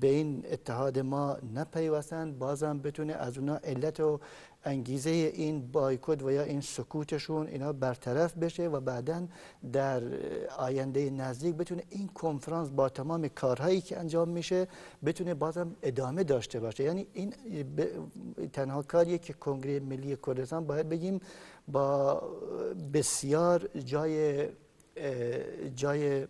به این اتحاد ما نپیوستن بازم بتونه از اونا علت و انگیزه این بایکوت و یا این سکوتشون اینا برطرف بشه و بعدا در آینده نزدیک بتونه این کنفرانس با تمام کارهایی که انجام میشه بتونه بازم ادامه داشته باشه. یعنی این تنها کاریه که کنگره ملی کردستان باید بگیم با بسیار جای جای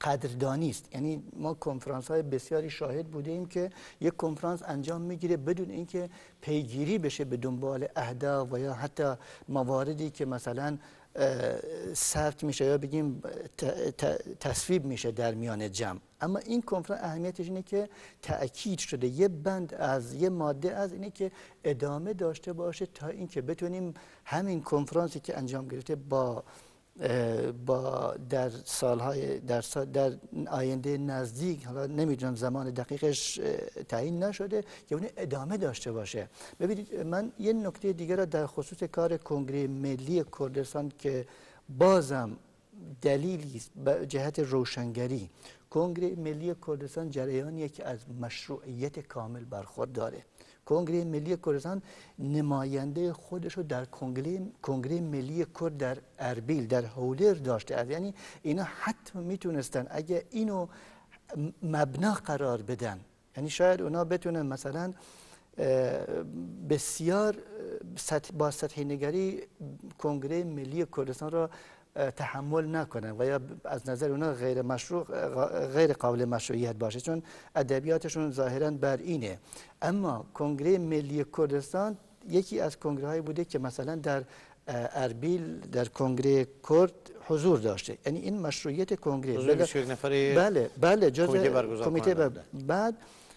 قدردانی است. یعنی ما کنفرانس های بسیاری شاهد بودیم که یک کنفرانس انجام می‌گیره بدون اینکه پیگیری بشه به دنبال اهداف و یا حتی مواردی که مثلا ثبت میشه یا بگیم تصویب میشه در میان جمع. اما این کنفرانس اهمیتش اینه که تاکید شده. یه بند از یه ماده از اینه که ادامه داشته باشه تا اینکه بتونیم همین کنفرانسی که انجام گرفته با با در سالهای در, سال در آینده نزدیک حالا نمی‌دونم زمان دقیقش تعیین نشده که اون ادامه داشته باشه. ببینید من یه نکته دیگر را در خصوص کار کنگره ملی کردستان که بازم دلیلی به جهت روشنگری. کنگره ملی کردستان جریانیه که از مشروعیت کامل برخورداره. کنگره ملی کردستان نماینده خودش رو در کنگره ملی کرد در اربیل در هولر داشته یعنی اینا حتی می‌تونستن اگه اینو مبنا قرار بدن یعنی شاید اونا بتونن مثلا بسیار با سطح نگری کنگره ملی کردستان را تحمل نکنن و یا از نظر اونا غیر مشروع غیر قابل مشروعیت باشه. چون ادبیاتشون ظاهرا بر اینه. اما کنگره ملی کردستان یکی از کنگره هایی بوده که مثلا در اربیل در کنگره کرد حضور داشته. یعنی این مشروعیت کنگره. بله بله بله جز کمیته بعد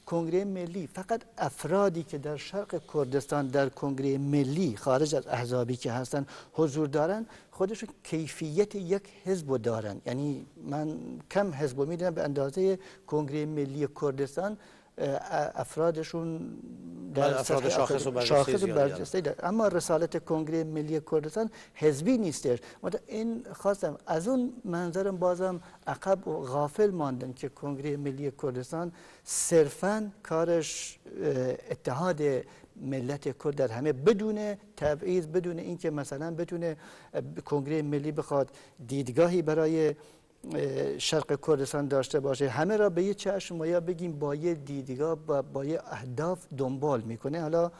کنگره ملی فقط افرادی که در شرق کردستان در کنگره ملی خارج از احزابی که هستن حضور دارن خودشون کیفیت یک حزب دارن. یعنی من کم حزب می‌دونم به اندازه کنگره ملی کردستان افرادشون در افراد شاخص و برجسته دارد اما رسالت کنگره ملی کردستان حزبی نیستش. این خواستم از اون منظرم بازم عقب و غافل ماندن که کنگره ملی کردستان صرفا کارش اتحاد ملت کرد در همه بدون تبعیض بدون اینکه مثلا بتونه کنگره ملی بخواد دیدگاهی برای شرق کردستان داشته باشه. همه را به یه چشم یا بگیم با یه دیدگاه با, با یه اهداف دنبال می‌کنه. حالا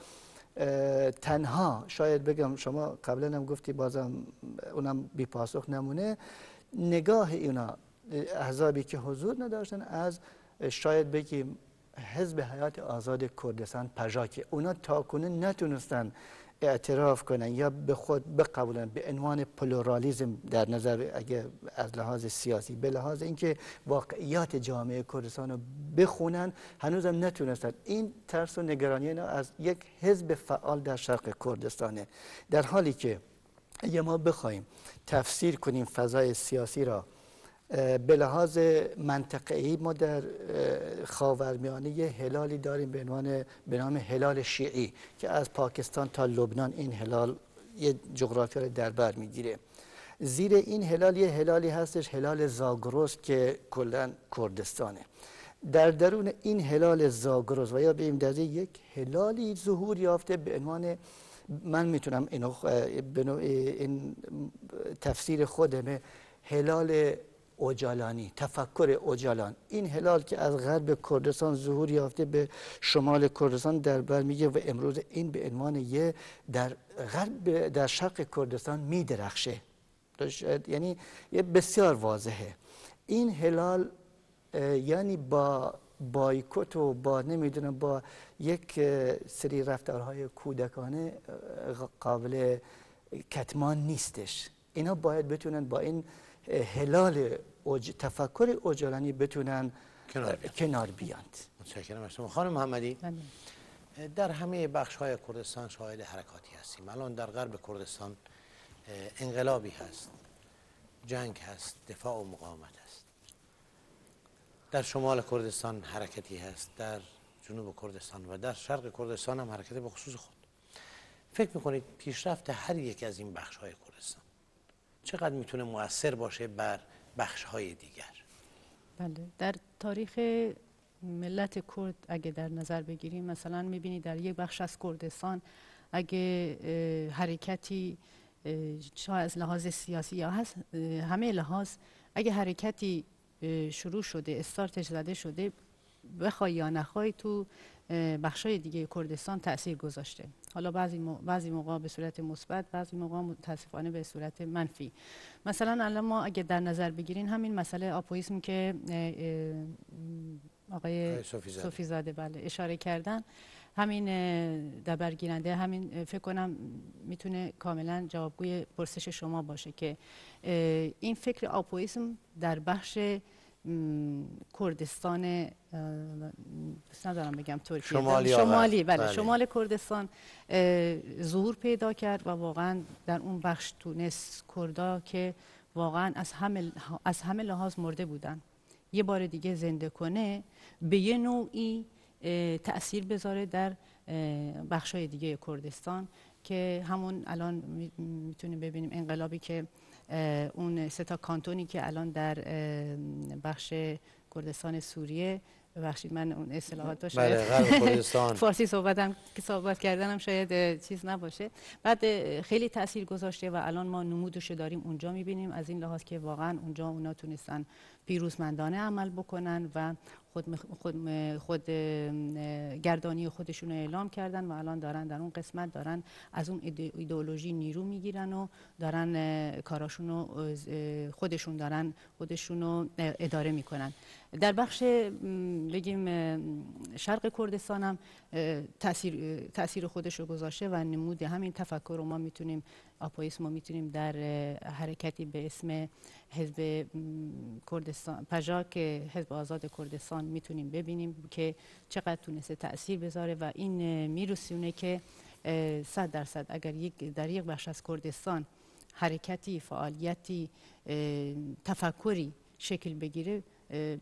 تنها شاید بگم شما قبلا هم گفتی بازم اونم بی پاسخ نمونه. نگاه اینا احزابی که حضور نداشتن از شاید بگیم حزب حیات آزاد کردستان پژاک. اونا تاکنون نتونستن اعتراف کنن یا به خود بقبولن به عنوان پلورالیزم در نظر اگه از لحاظ سیاسی به لحاظ اینکه واقعیات جامعه کردستان رو بخونن هنوزم نتونستن. این ترس و نگرانی اینا از یک حزب فعال در شرق کردستانه. در حالی که اگه ما بخوایم تفسیر کنیم فضای سیاسی را به لحاظ منطقه‌ای ما در خاورمیانه هلالی داریم به عنوان به نام هلال شیعی که از پاکستان تا لبنان این هلال یه جغرافیا رو در بر می‌گیره. زیر این هلال یه هلالی هستش هلال زاگروس که کلا کردستانه. در درون این هلال زاگروس و یا به در یک هلالی ظهور یافته به عنوان من می‌تونم اینو این تفسیر خودمه هلال اوجالانی تفکر اوجالان این هلال که از غرب کردستان ظهور یافته به شمال کردستان در بر میگه و امروز این به عنوان یه در غرب در شرق کردستان میدرخشه. یعنی یه بسیار واضحه. این هلال یعنی با بایکوت و با نمی‌دونم با یک سری رفتارهای کودکانه قابل کتمان نیستش. اینا باید بتونن با این هلال اوج... تفکر اوجالانی بتونن کنار بیان. کنار بیاند. متشکرم از شما. خانم محمدی بله. در همه بخش های کردستان شاهد حرکاتی هستیم. الان در غرب کردستان انقلابی هست جنگ هست دفاع و مقاومت هست. در شمال کردستان حرکتی هست در جنوب کردستان و در شرق کردستان هم حرکت به خصوص خود. فکر می‌کنید پیشرفت هر یک از این بخش های کردستان چقدر می‌تونه مؤثر باشه بر بخش های دیگر؟ بله در تاریخ ملت کرد اگه در نظر بگیریم مثلا می‌بینید در یک بخش از کردستان اگه حرکتی چه از لحاظ سیاسی یا هست همه لحاظ اگه حرکتی شروع شده استارتش زده شده بخوای یا نخوای تو بخشای دیگه کردستان تاثیر گذاشته. حالا بعضی بعضی موقع به صورت مثبت بعضی موقع متاسفانه به صورت منفی. مثلا الان ما اگه در نظر بگیرین همین مسئله آپویسم که آقای صوفی زاده بله اشاره کردن. همین در برگیرنده همین فکر کنم می‌تونه کاملا جوابگوی پرسش شما باشه که این فکر آپویسم در بخش کردستان ندارم بگم ترکیه شمالی, شمالی بله. بله. شمال کردستان ظهور پیدا کرد و واقعا در اون بخش تونست کردا که واقعا از همه, از همه لحاظ مرده بودن یه بار دیگه زنده کنه به یه نوعی تاثیر بذاره در بخشای دیگه کردستان که همون الان می‌تونیم ببینیم انقلابی که اون ستا کانتونی که الان در بخش کردستان سوریه ببخشید من اون اصطلاحات بله کردستان. فارسی صحبتم که صحبت کردنم شاید چیز نباشه. بعد خیلی تاثیر گذاشته و الان ما نمودش داریم اونجا می‌بینیم. از این لحاظ که واقعا اونجا اونا تونستن پیروزمندانه عمل بکنن و خود, خود, خود گردانی خودشون اعلام کردن و الان دارن در اون قسمت دارن از اون ایدئولوژی نیرو می‌گیرن و دارن کاراشون خودشون دارن خودشون رو اداره می‌کنن. در بخش بگیم شرق کردستان هم تاثیر, تاثیر خودش رو گذاشته و نمود همین تفکر رو ما می‌تونیم آپویس ما می‌تونیم در حرکتی به اسم حزب کردستان پژاک حزب آزاد کردستان می‌تونیم ببینیم که چقدر تونسته تاثیر بذاره و این میرسونه که صد درصد اگر یک در یک بخش از کردستان حرکتی فعالیتی تفکری شکل بگیره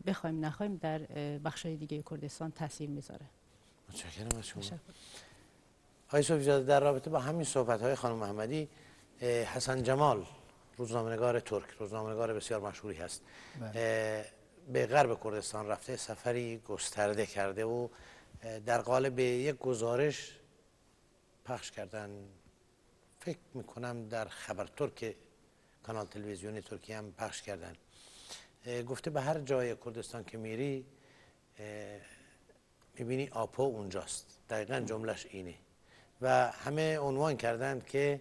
بخوایم نخوایم در بخش دیگه کردستان تاثیر می‌ذاره. متشکرم از شما. آقای در رابطه با همین صحبت های خانم محمدی حسن جمال روزنامه‌نگار ترک روزنامه‌نگار بسیار مشهوری هست. بله. به غرب کردستان رفته سفری گسترده کرده و در قالب یک گزارش پخش کردن. فکر می‌کنم در خبر ترک کانال تلویزیونی ترکیه هم پخش کردن. گفته به هر جای کردستان که میری می‌بینی آپو اونجاست. دقیقا جملش اینه. و همه عنوان کردند که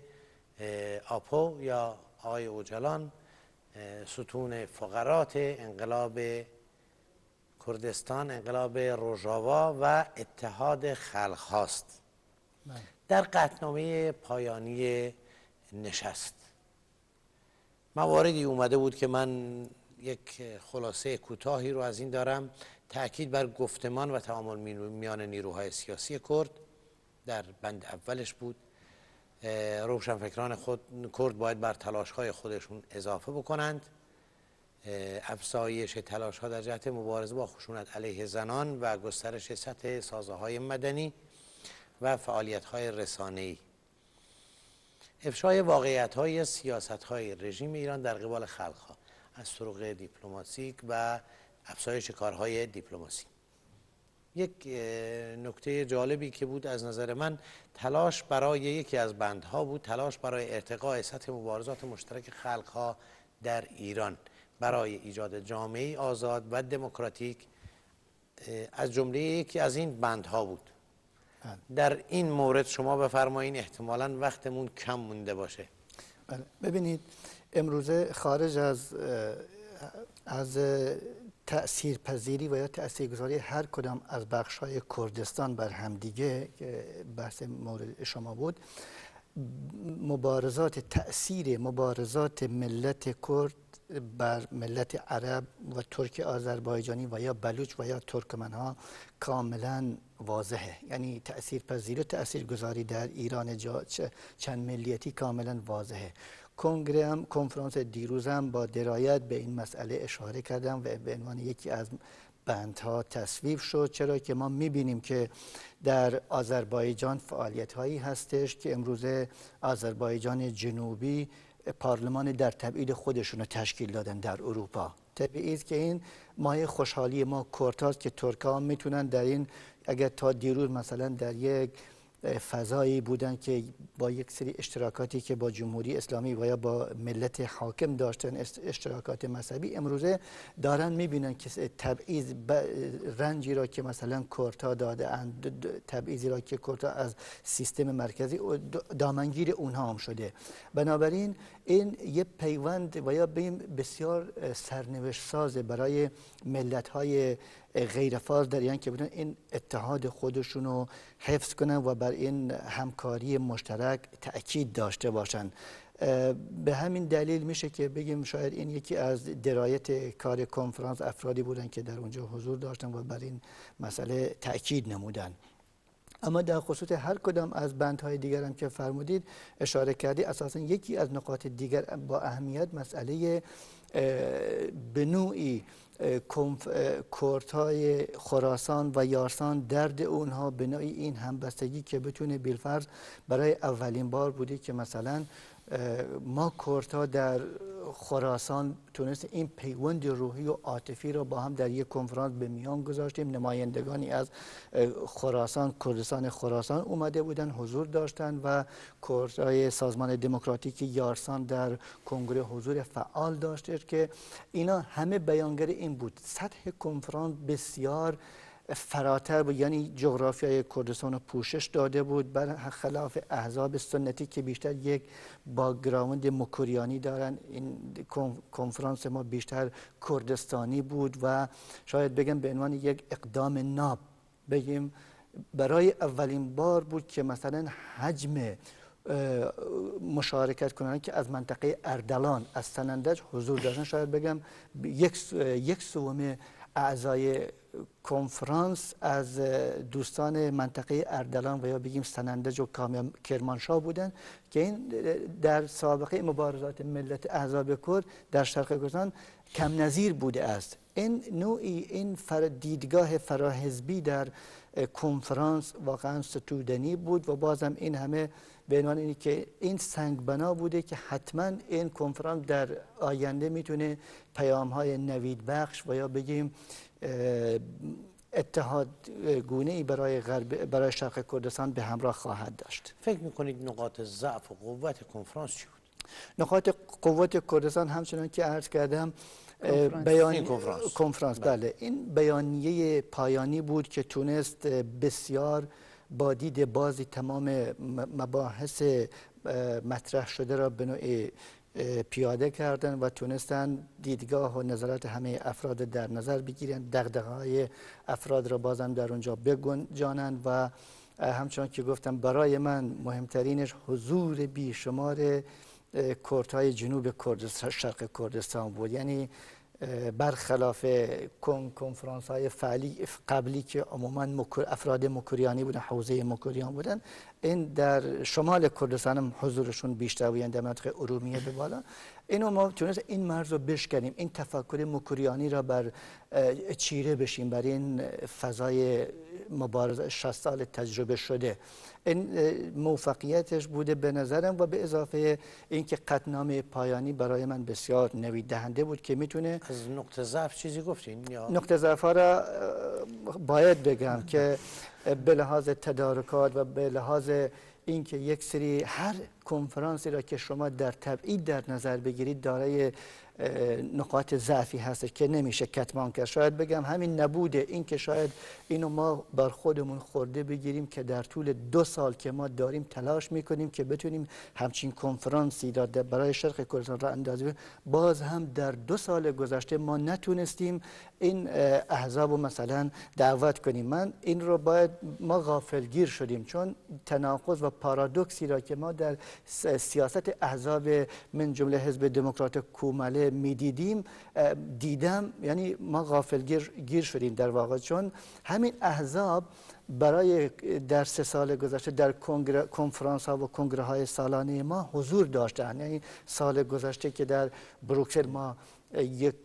آپو یا آقای اوجلان ستون فقرات انقلاب کردستان انقلاب روژاوا و اتحاد خلق هاست بله. در قطنامه پایانی نشست. مواردی اومده بود که من یک خلاصه کوتاهی رو از این دارم. تأکید بر گفتمان و تعامل میان نیروهای سیاسی کرد. در بند اولش بود. روشنفکران خود کرد باید بر تلاش های خودشون اضافه بکنند. افزایش تلاش ها در جهت مبارزه با خشونت علیه زنان و گسترش سطح سازه های مدنی و فعالیت های رسانه ای افشای واقعیت های سیاست های رژیم ایران در قبال خلق ها از طرق دیپلماتیک و افزایش کارهای دیپلماسی یک نکته جالبی که بود از نظر من تلاش برای یکی از بندها بود تلاش برای ارتقاء سطح مبارزات مشترک خلقها در ایران برای ایجاد جامعه آزاد و دموکراتیک از جمله یکی از این بندها بود بله. در این مورد شما بفرمایید احتمالا وقتمون کم مونده باشه بله. ببینید امروزه خارج از از تأثیر پذیری و یا تأثیر گذاری هر کدام از بخش های کردستان بر همدیگه که بحث مورد شما بود مبارزات تأثیر مبارزات ملت کرد بر ملت عرب و ترک آذربایجانی و یا بلوچ و یا ترکمن ها کاملا واضحه. یعنی تأثیر پذیری و تأثیر گذاری در ایران جا چند ملیتی کاملا واضحه. کنگره هم کنفرانس دیروز هم با درایت به این مسئله اشاره کردم و به عنوان یکی از بندها تصویب شد چرا که ما می‌بینیم که در آذربایجان فعالیت هایی هستش که امروز آذربایجان جنوبی پارلمان در تبعید خودشون تشکیل دادن در اروپا. طبیعی که این ماه خوشحالی ما کرتاست که ترکا می‌تونن در این اگر تا دیروز مثلا در یک فضایی بودن که با یک سری اشتراکاتی که با جمهوری اسلامی و یا با ملت حاکم داشتن اشتراکات مذهبی امروزه دارن می‌بینن که تبعیض رنجی را که مثلا کورتا داده اند تبعیضی را که کورتا از سیستم مرکزی دامنگیر اونها هم شده. بنابراین این یه پیوند و یا بسیار سرنوشت ساز برای ملت های غیر فاز در یعنی که بدون این اتحاد خودشون رو حفظ کنن و بر این همکاری مشترک تأکید داشته باشن. به همین دلیل میشه که بگیم شاید این یکی از درایت کار کنفرانس افرادی بودن که در اونجا حضور داشتن و بر این مسئله تأکید نمودن. اما در خصوص هر کدام از بندهای دیگر هم که فرمودید اشاره کردی اساسا یکی از نقاط دیگر با اهمیت مسئله به نوعی کورتای خراسان و یارسان درد اونها به نوعی این همبستگی که بتونه بیلفرض برای اولین بار بودی که مثلا ما کورتا در خراسان تونست این پیوند روحی و عاطفی را با هم در یک کنفرانس به میان گذاشتیم. نمایندگانی از خراسان کردستان خراسان اومده بودن حضور داشتن و کورتای سازمان دموکراتیک یارسان در کنگره حضور فعال داشته که اینا همه بیانگر این بود. سطح کنفرانس بسیار فراتر بود. یعنی جغرافیای کردستان رو پوشش داده بود. بر خلاف احزاب سنتی که بیشتر یک باگراوند مکوریانی دارن. این کنفرانس ما بیشتر کردستانی بود و شاید بگم به عنوان یک اقدام ناب بگیم برای اولین بار بود که مثلا حجم مشارکت کنند که از منطقه اردلان از سنندج حضور داشتن. شاید بگم یک یک سوم اعضای کنفرانس از دوستان منطقه اردلان و یا بگیم سنندج و کرمانشاه بودن که این در سابقه مبارزات ملت احزاب کرد در شرق کردستان کم نظیر بوده است. این نوعی این فر دیدگاه فراحزبی در کنفرانس واقعا ستودنی بود و بازم این همه به عنوان اینی که این سنگ بنا بوده که حتما این کنفرانس در آینده می‌تونه پیام های نوید بخش و یا بگیم اتحاد گونه ای برای غرب برای شرق کردستان به همراه خواهد داشت. فکر می‌کنید نقاط ضعف و قوت کنفرانس چی بود؟ نقاط قوت کردستان همچنان که عرض کردم بیان کنفرانس. کنفرانس. بله. بله. این بیانیه پایانی بود که تونست بسیار با دید بازی تمام مباحث مطرح شده را به نوع پیاده کردن و تونستن دیدگاه و نظرات همه افراد در نظر بگیرن. دقدقه های افراد را بازم در اونجا بگنجانند و همچنان که گفتم برای من مهمترینش حضور بیشمار کردهای جنوب کردستان شرق کردستان بود. یعنی برخلاف کنفرانس های فعلی قبلی که عموما افراد مکریانی بودن حوزه مکریان بودن این در شمال کردستان حضورشون بیشتر بودن در منطقه ارومیه به بالا. اینو ما تونست این مرز رو بشکنیم این تفکر مکریانی را بر چیره بشیم بر این فضای مبارزه 60 سال تجربه شده. این موفقیتش بوده به نظرم و به اضافه اینکه قطنامه پایانی برای من بسیار نوید دهنده بود که می‌تونه از نقطه ضعف چیزی گفتین یا؟ نقطه ضعف ها را باید بگم که به لحاظ تدارکات و به لحاظ اینکه یک سری هر کنفرانسی را که شما در تبعید در نظر بگیرید دارای نقاط ضعفی هست که نمیشه کتمان کرد شاید بگم همین نبوده این که شاید اینو ما بر خودمون خورده بگیریم که در طول دو سال که ما داریم تلاش می‌کنیم که بتونیم همچین کنفرانسی را برای شرق کردستان را اندازی باز هم در دو سال گذشته ما نتونستیم این احزاب رو مثلا دعوت کنیم. من این رو باید ما غافلگیر شدیم چون تناقض و پارادوکسی را که ما در سیاست احزاب من جمله حزب دموکرات کومله می‌دیدیم دیدم یعنی ما غافلگیر گیر شدیم در واقع. چون همین احزاب برای در سه سال گذشته در کنفرانس ها و کنگره های سالانه ما حضور داشتن. یعنی سال گذشته که در بروکسل ما یک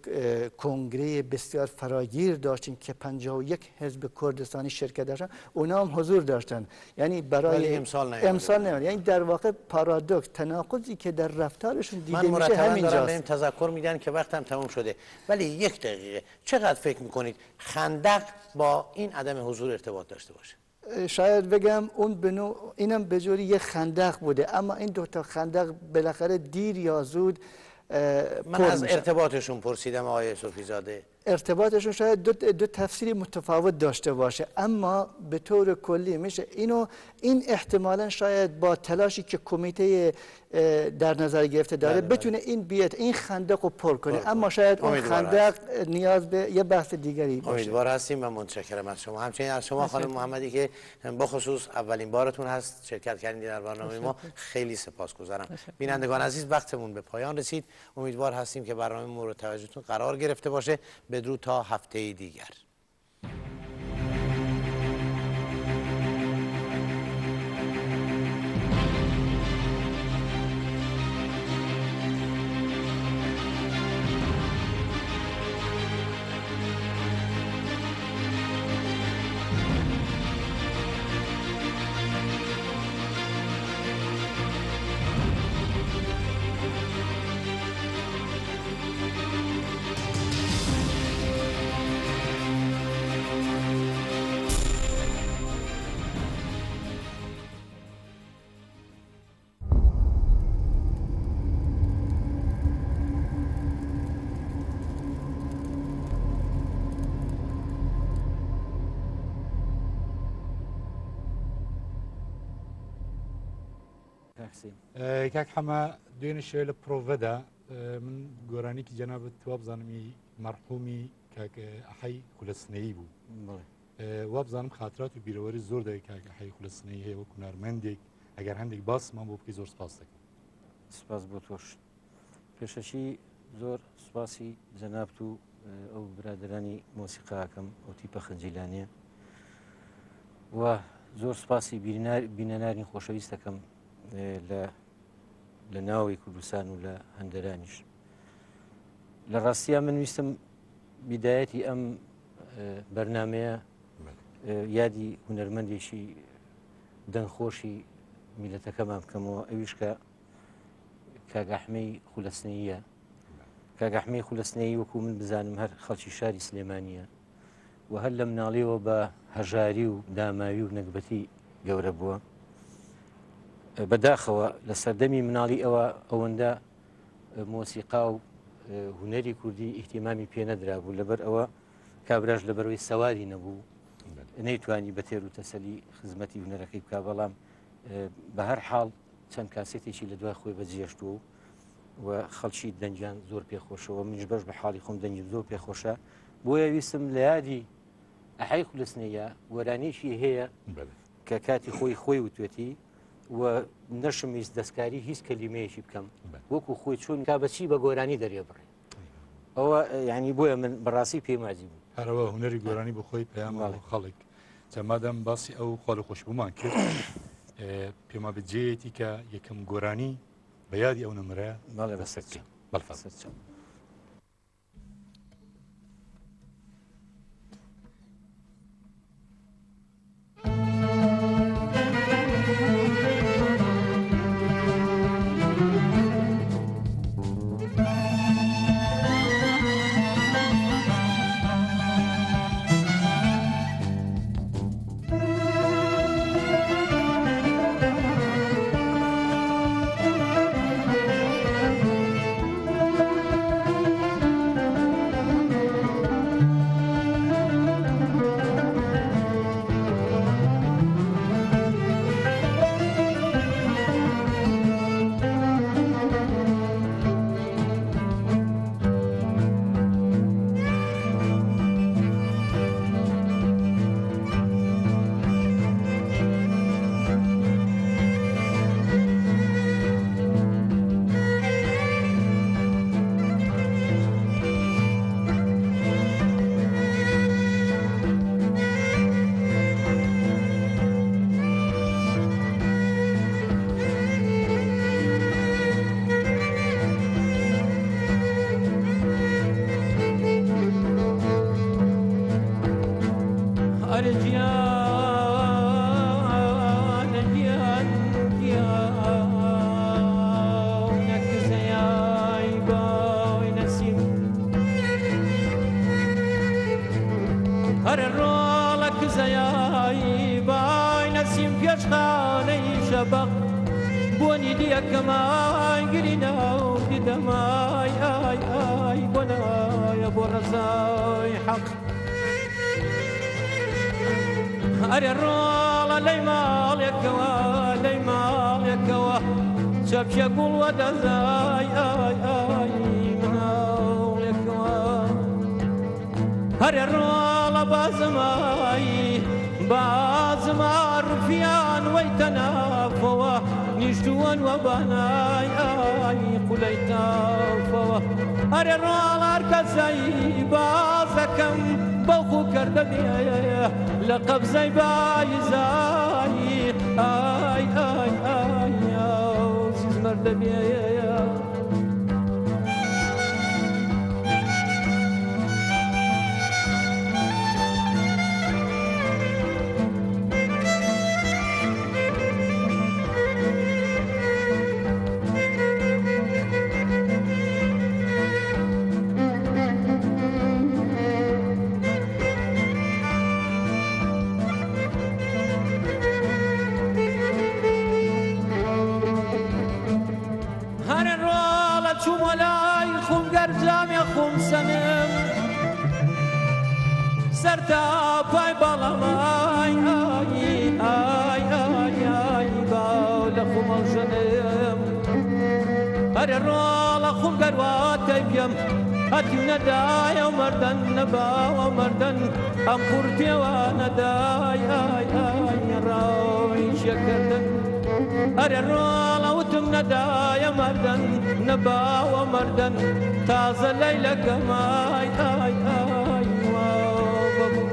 کنگره بسیار فراگیر داشتیم که 51 حزب کردستانی شرکت داشتن. اونا هم حضور داشتن. یعنی برای امسال نه امسال نه یعنی در واقع پارادوکس تناقضی که در رفتارشون دیده من میشه همین دارم بهم تذکر میدن که وقتم تموم شده. ولی یک دقیقه چقدر فکر می‌کنید خندق با این عدم حضور ارتباط داشته باشه؟ شاید بگم اون بنو اینم به جوری یه خندق بوده. اما این دو تا خندق بالاخره دیر یا زود من از ارتباطشون پرسیدم آقای صوفی زاده ارتباطشون شاید دو, دو تفسیری متفاوت داشته باشه. اما به طور کلی میشه اینو این احتمالا شاید با تلاشی که کمیته در نظر گرفته داره بله، بله. بتونه این بیت این خندق رو پر کنه. اما شاید اون خندق نیاز به یه بحث دیگری باشه. امیدوار هستیم و متشکرم از شما. همچنین از شما خانم محمدی که بخصوص اولین بارتون هست شرکت کردید در برنامه ما. خیلی سپاسگزارم. بینندگان عزیز وقتمون به پایان رسید. امیدوار هستیم که برنامه مورد توجهتون قرار گرفته باشه. بدرود تا هفته دیگر. کاک حەمە دوێنە شوێ لە پرۆڤەدا من گۆرانێکی جەنابەت تو بزانمی مەرحومی ئەحی خولەسنەی بوو. وا بزانم خاطرات و بیرەوەری زۆر دای کاکە حی خولەسنەی هەیە وەکو نارمەندێک ئەگەر هەندێک باسمان بۆ بکەی زۆر سپاس دەکەم. سپاس بۆ تۆش. پێشەشی زۆر سوپاسی جەنابت و ئەو برادرانی مۆسیقاکەم ئەو تیپە خەنجیلانێ و زۆر سپاسی بینەناری خۆشەویستەکەم لە لە ناوی کوردستان و لە هەندەرانیش. لە ڕاستیا من ویستم بیدایەتی ئەم بەرنمەیە یادی هوەرمەندێکی دەنگخۆشی میلەتەکەمان بکەمەوە. ئەویشکە کاگەحمەی خولەسنەیە کاگەحمەی خولەسنەی وەکو من بزانم هەر خەڵکی شاری سلێمانە و هەر لە مناڵیەوە بە هەژاری و داماوی و نەکبەتی گەورە بووە. بەداخەوە لە سەردەمی مناڵی ئەوە ئەوەندە مۆسیقا و هوەری کوردی ئیحتیمامی پێ نەدرا بوو لەبەر ئەوە کابراش لەبەرەوەی سەواری نەبوو. نەیتوانی بە تێر و تەسەلی خزمەتی هوەرەکەی بک بەڵام بە هەر حاڵ چەند کاسێتێکی لە دوای خۆی بەجێشت و خەڵکی دەنجیان زۆر پێخۆشەوە. منش بەش بە حاڵی خۆم دەنجی زۆر پێخۆشە. بۆیە ویستم لە یادی ئەحی خولسنەیە وەرانێکی هەیە کە کاتی خۆی خۆی وتوێتی. و نەشمیست دەستکاری هیچ کەلیمەیەکی بکەم. وەکو خۆی چۆن کا بەچی بە گۆرانی دەرێ بڕێ ئەوە ینی بۆیە من بەڕاستی پێماجی بوو. هەرەوە هوەری گۆرانی بخۆی پێیان خەڵک. چەمادەم باسی ئەو خۆڵ خۆشببوومان کرد. پێما بجێتی کە یەکەم گۆرانی بە یادی ئەو نمرە ماڵێ بەسەرچ بەڵفەسەر. دەسماڵی De minha ئەم قورتێوانەدای ڕاوی شەکردن. ئەرێ ڕۆڵەوتم نەدایە مەردەن نەباوە مەردەن. تازە لەی لەگەمای تای تای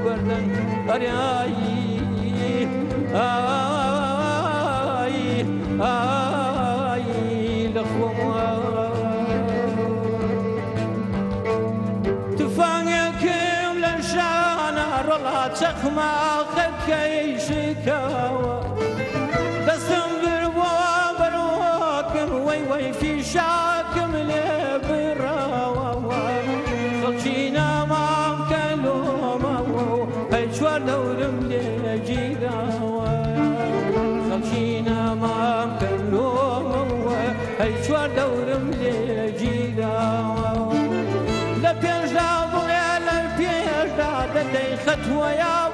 بەردەن ئەریایی لك ما خدك اي شكاوى بس بالبواب الواكر وي وي في شاكم لبراوى خلشينا ما مكلومة اجوار دورم ليجي داوى خلشينا ما مكلومة اجوار دورم ليجي داوى لبيان جابوا يا لبيان جابوا خطوة يا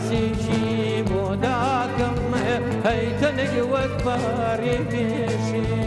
راسي شي مولاكم هيتنج وكباري بيشي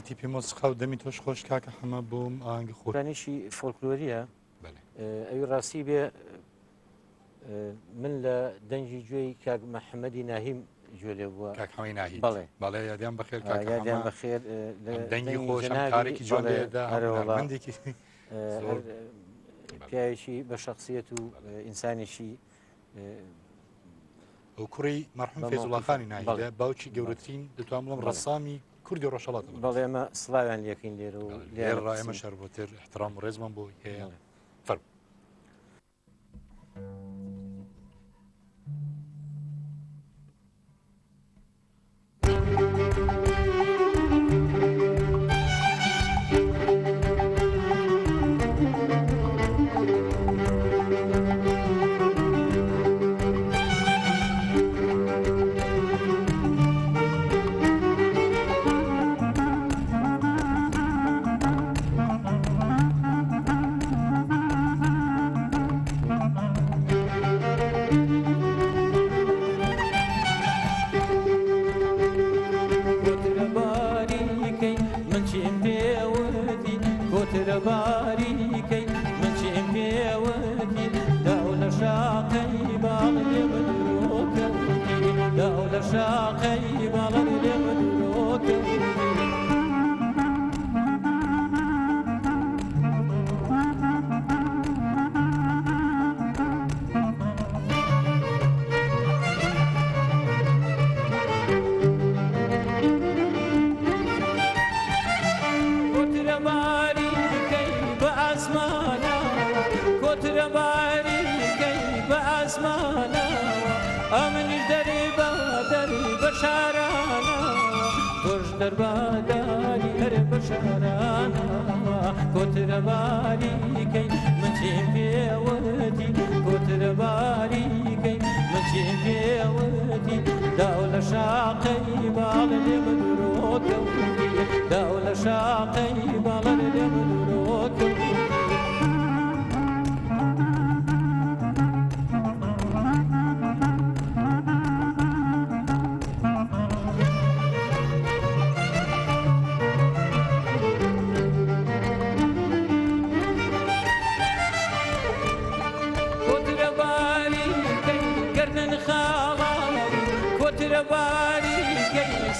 سیتی موسیقی و دمی توش خوش که که همه بوم حەمە خود. ئاهنگ فولکلوریه. بله. آه، ئەوی ڕاستی بێ آه، من لە دەنجی گوێی کاک مەحەممەدی ناهیم جوێ بووە دنجی خوش یادیان بەخێر یادیان بەخێر دەنگی خۆش کارێکی جوێدەکی پیاوێکی به شخصیت و آه، ئینسانێکی ئەو کوڕی مەرحم فێزوڵاخانی ناهیدە باوکی گەورەترین دەتوان بڵم ڕەسامی ڕسامی کوردی ڕۆژەڵات بەڵێ ئەمە سلاویان لەکەین لێرە و لێر ڕایمە شەربەتر احترام و ڕێزمان بۆ هەیە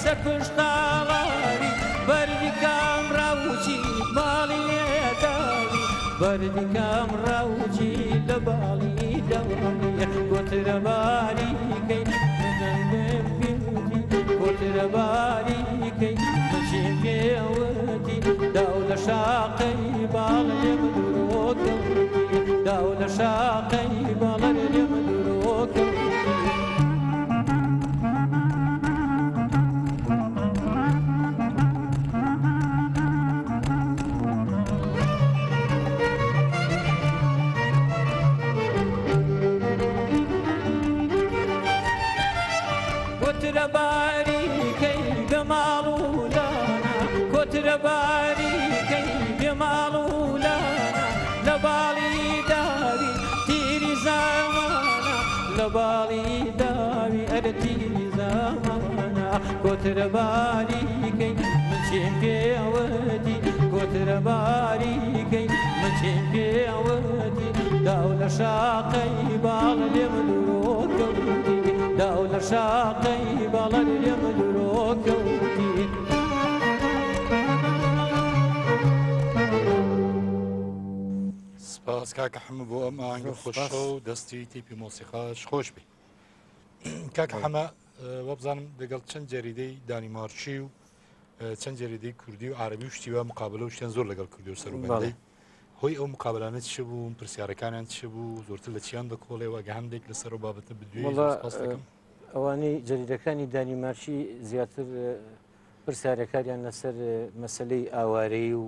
شەکشتاڵاری بەردی کامڕاوچی باڵی لێداری بەردی کامڕاوچی لە باڵی دەوڕی گۆترە باریکەی گۆترە باریکەی بچی پێوەتی داو لە شاقەی باڵێ بدرۆکە داو لە شاقەی باڵەر لێ بدرۆکە باری کەی دەماڵ و لانا کۆترە باری کەی دەماڵ و لانا لە باڵی داوی تیری زامانە لە باڵی داوی ئەرە تیری زامانە کۆترە باری کەی مچێن پێوەدی کۆترە باری کەی مچێن پێوەدی داو لە شاقەی باڵ لێ منۆ کەوتی. داو لە شاقەی باڵ لێ مدرۆکەوتی سپاس کاکە هەموو بۆ ئەم ئاهنگە سپاس. خۆشە و دەستی تیپی مۆسیقاش خۆش بێ کاکە هەمە وە بزانم لەگەڵ چەند جەریدەی دانیمارچی و اه، چەند جەریدەی کوردی و عربی و شتیوە مقابلە و شتیان زۆر لەگەڵ کردی و سەر و بەڵێ. بەندەی هۆی ئەو مقابلانە چ بوو؟ پرسیارەکانیان چ بوو؟ زۆرتر لە چیان دەکۆڵێەوە گە هەندێک لەسەر و بابەتە بدوێ. ئەوانەی جەریدەکانی دانیمارچی زیاتر پرسیارەکاریان لەسەر مەسلەی ئاوارەی و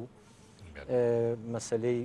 مەسلەی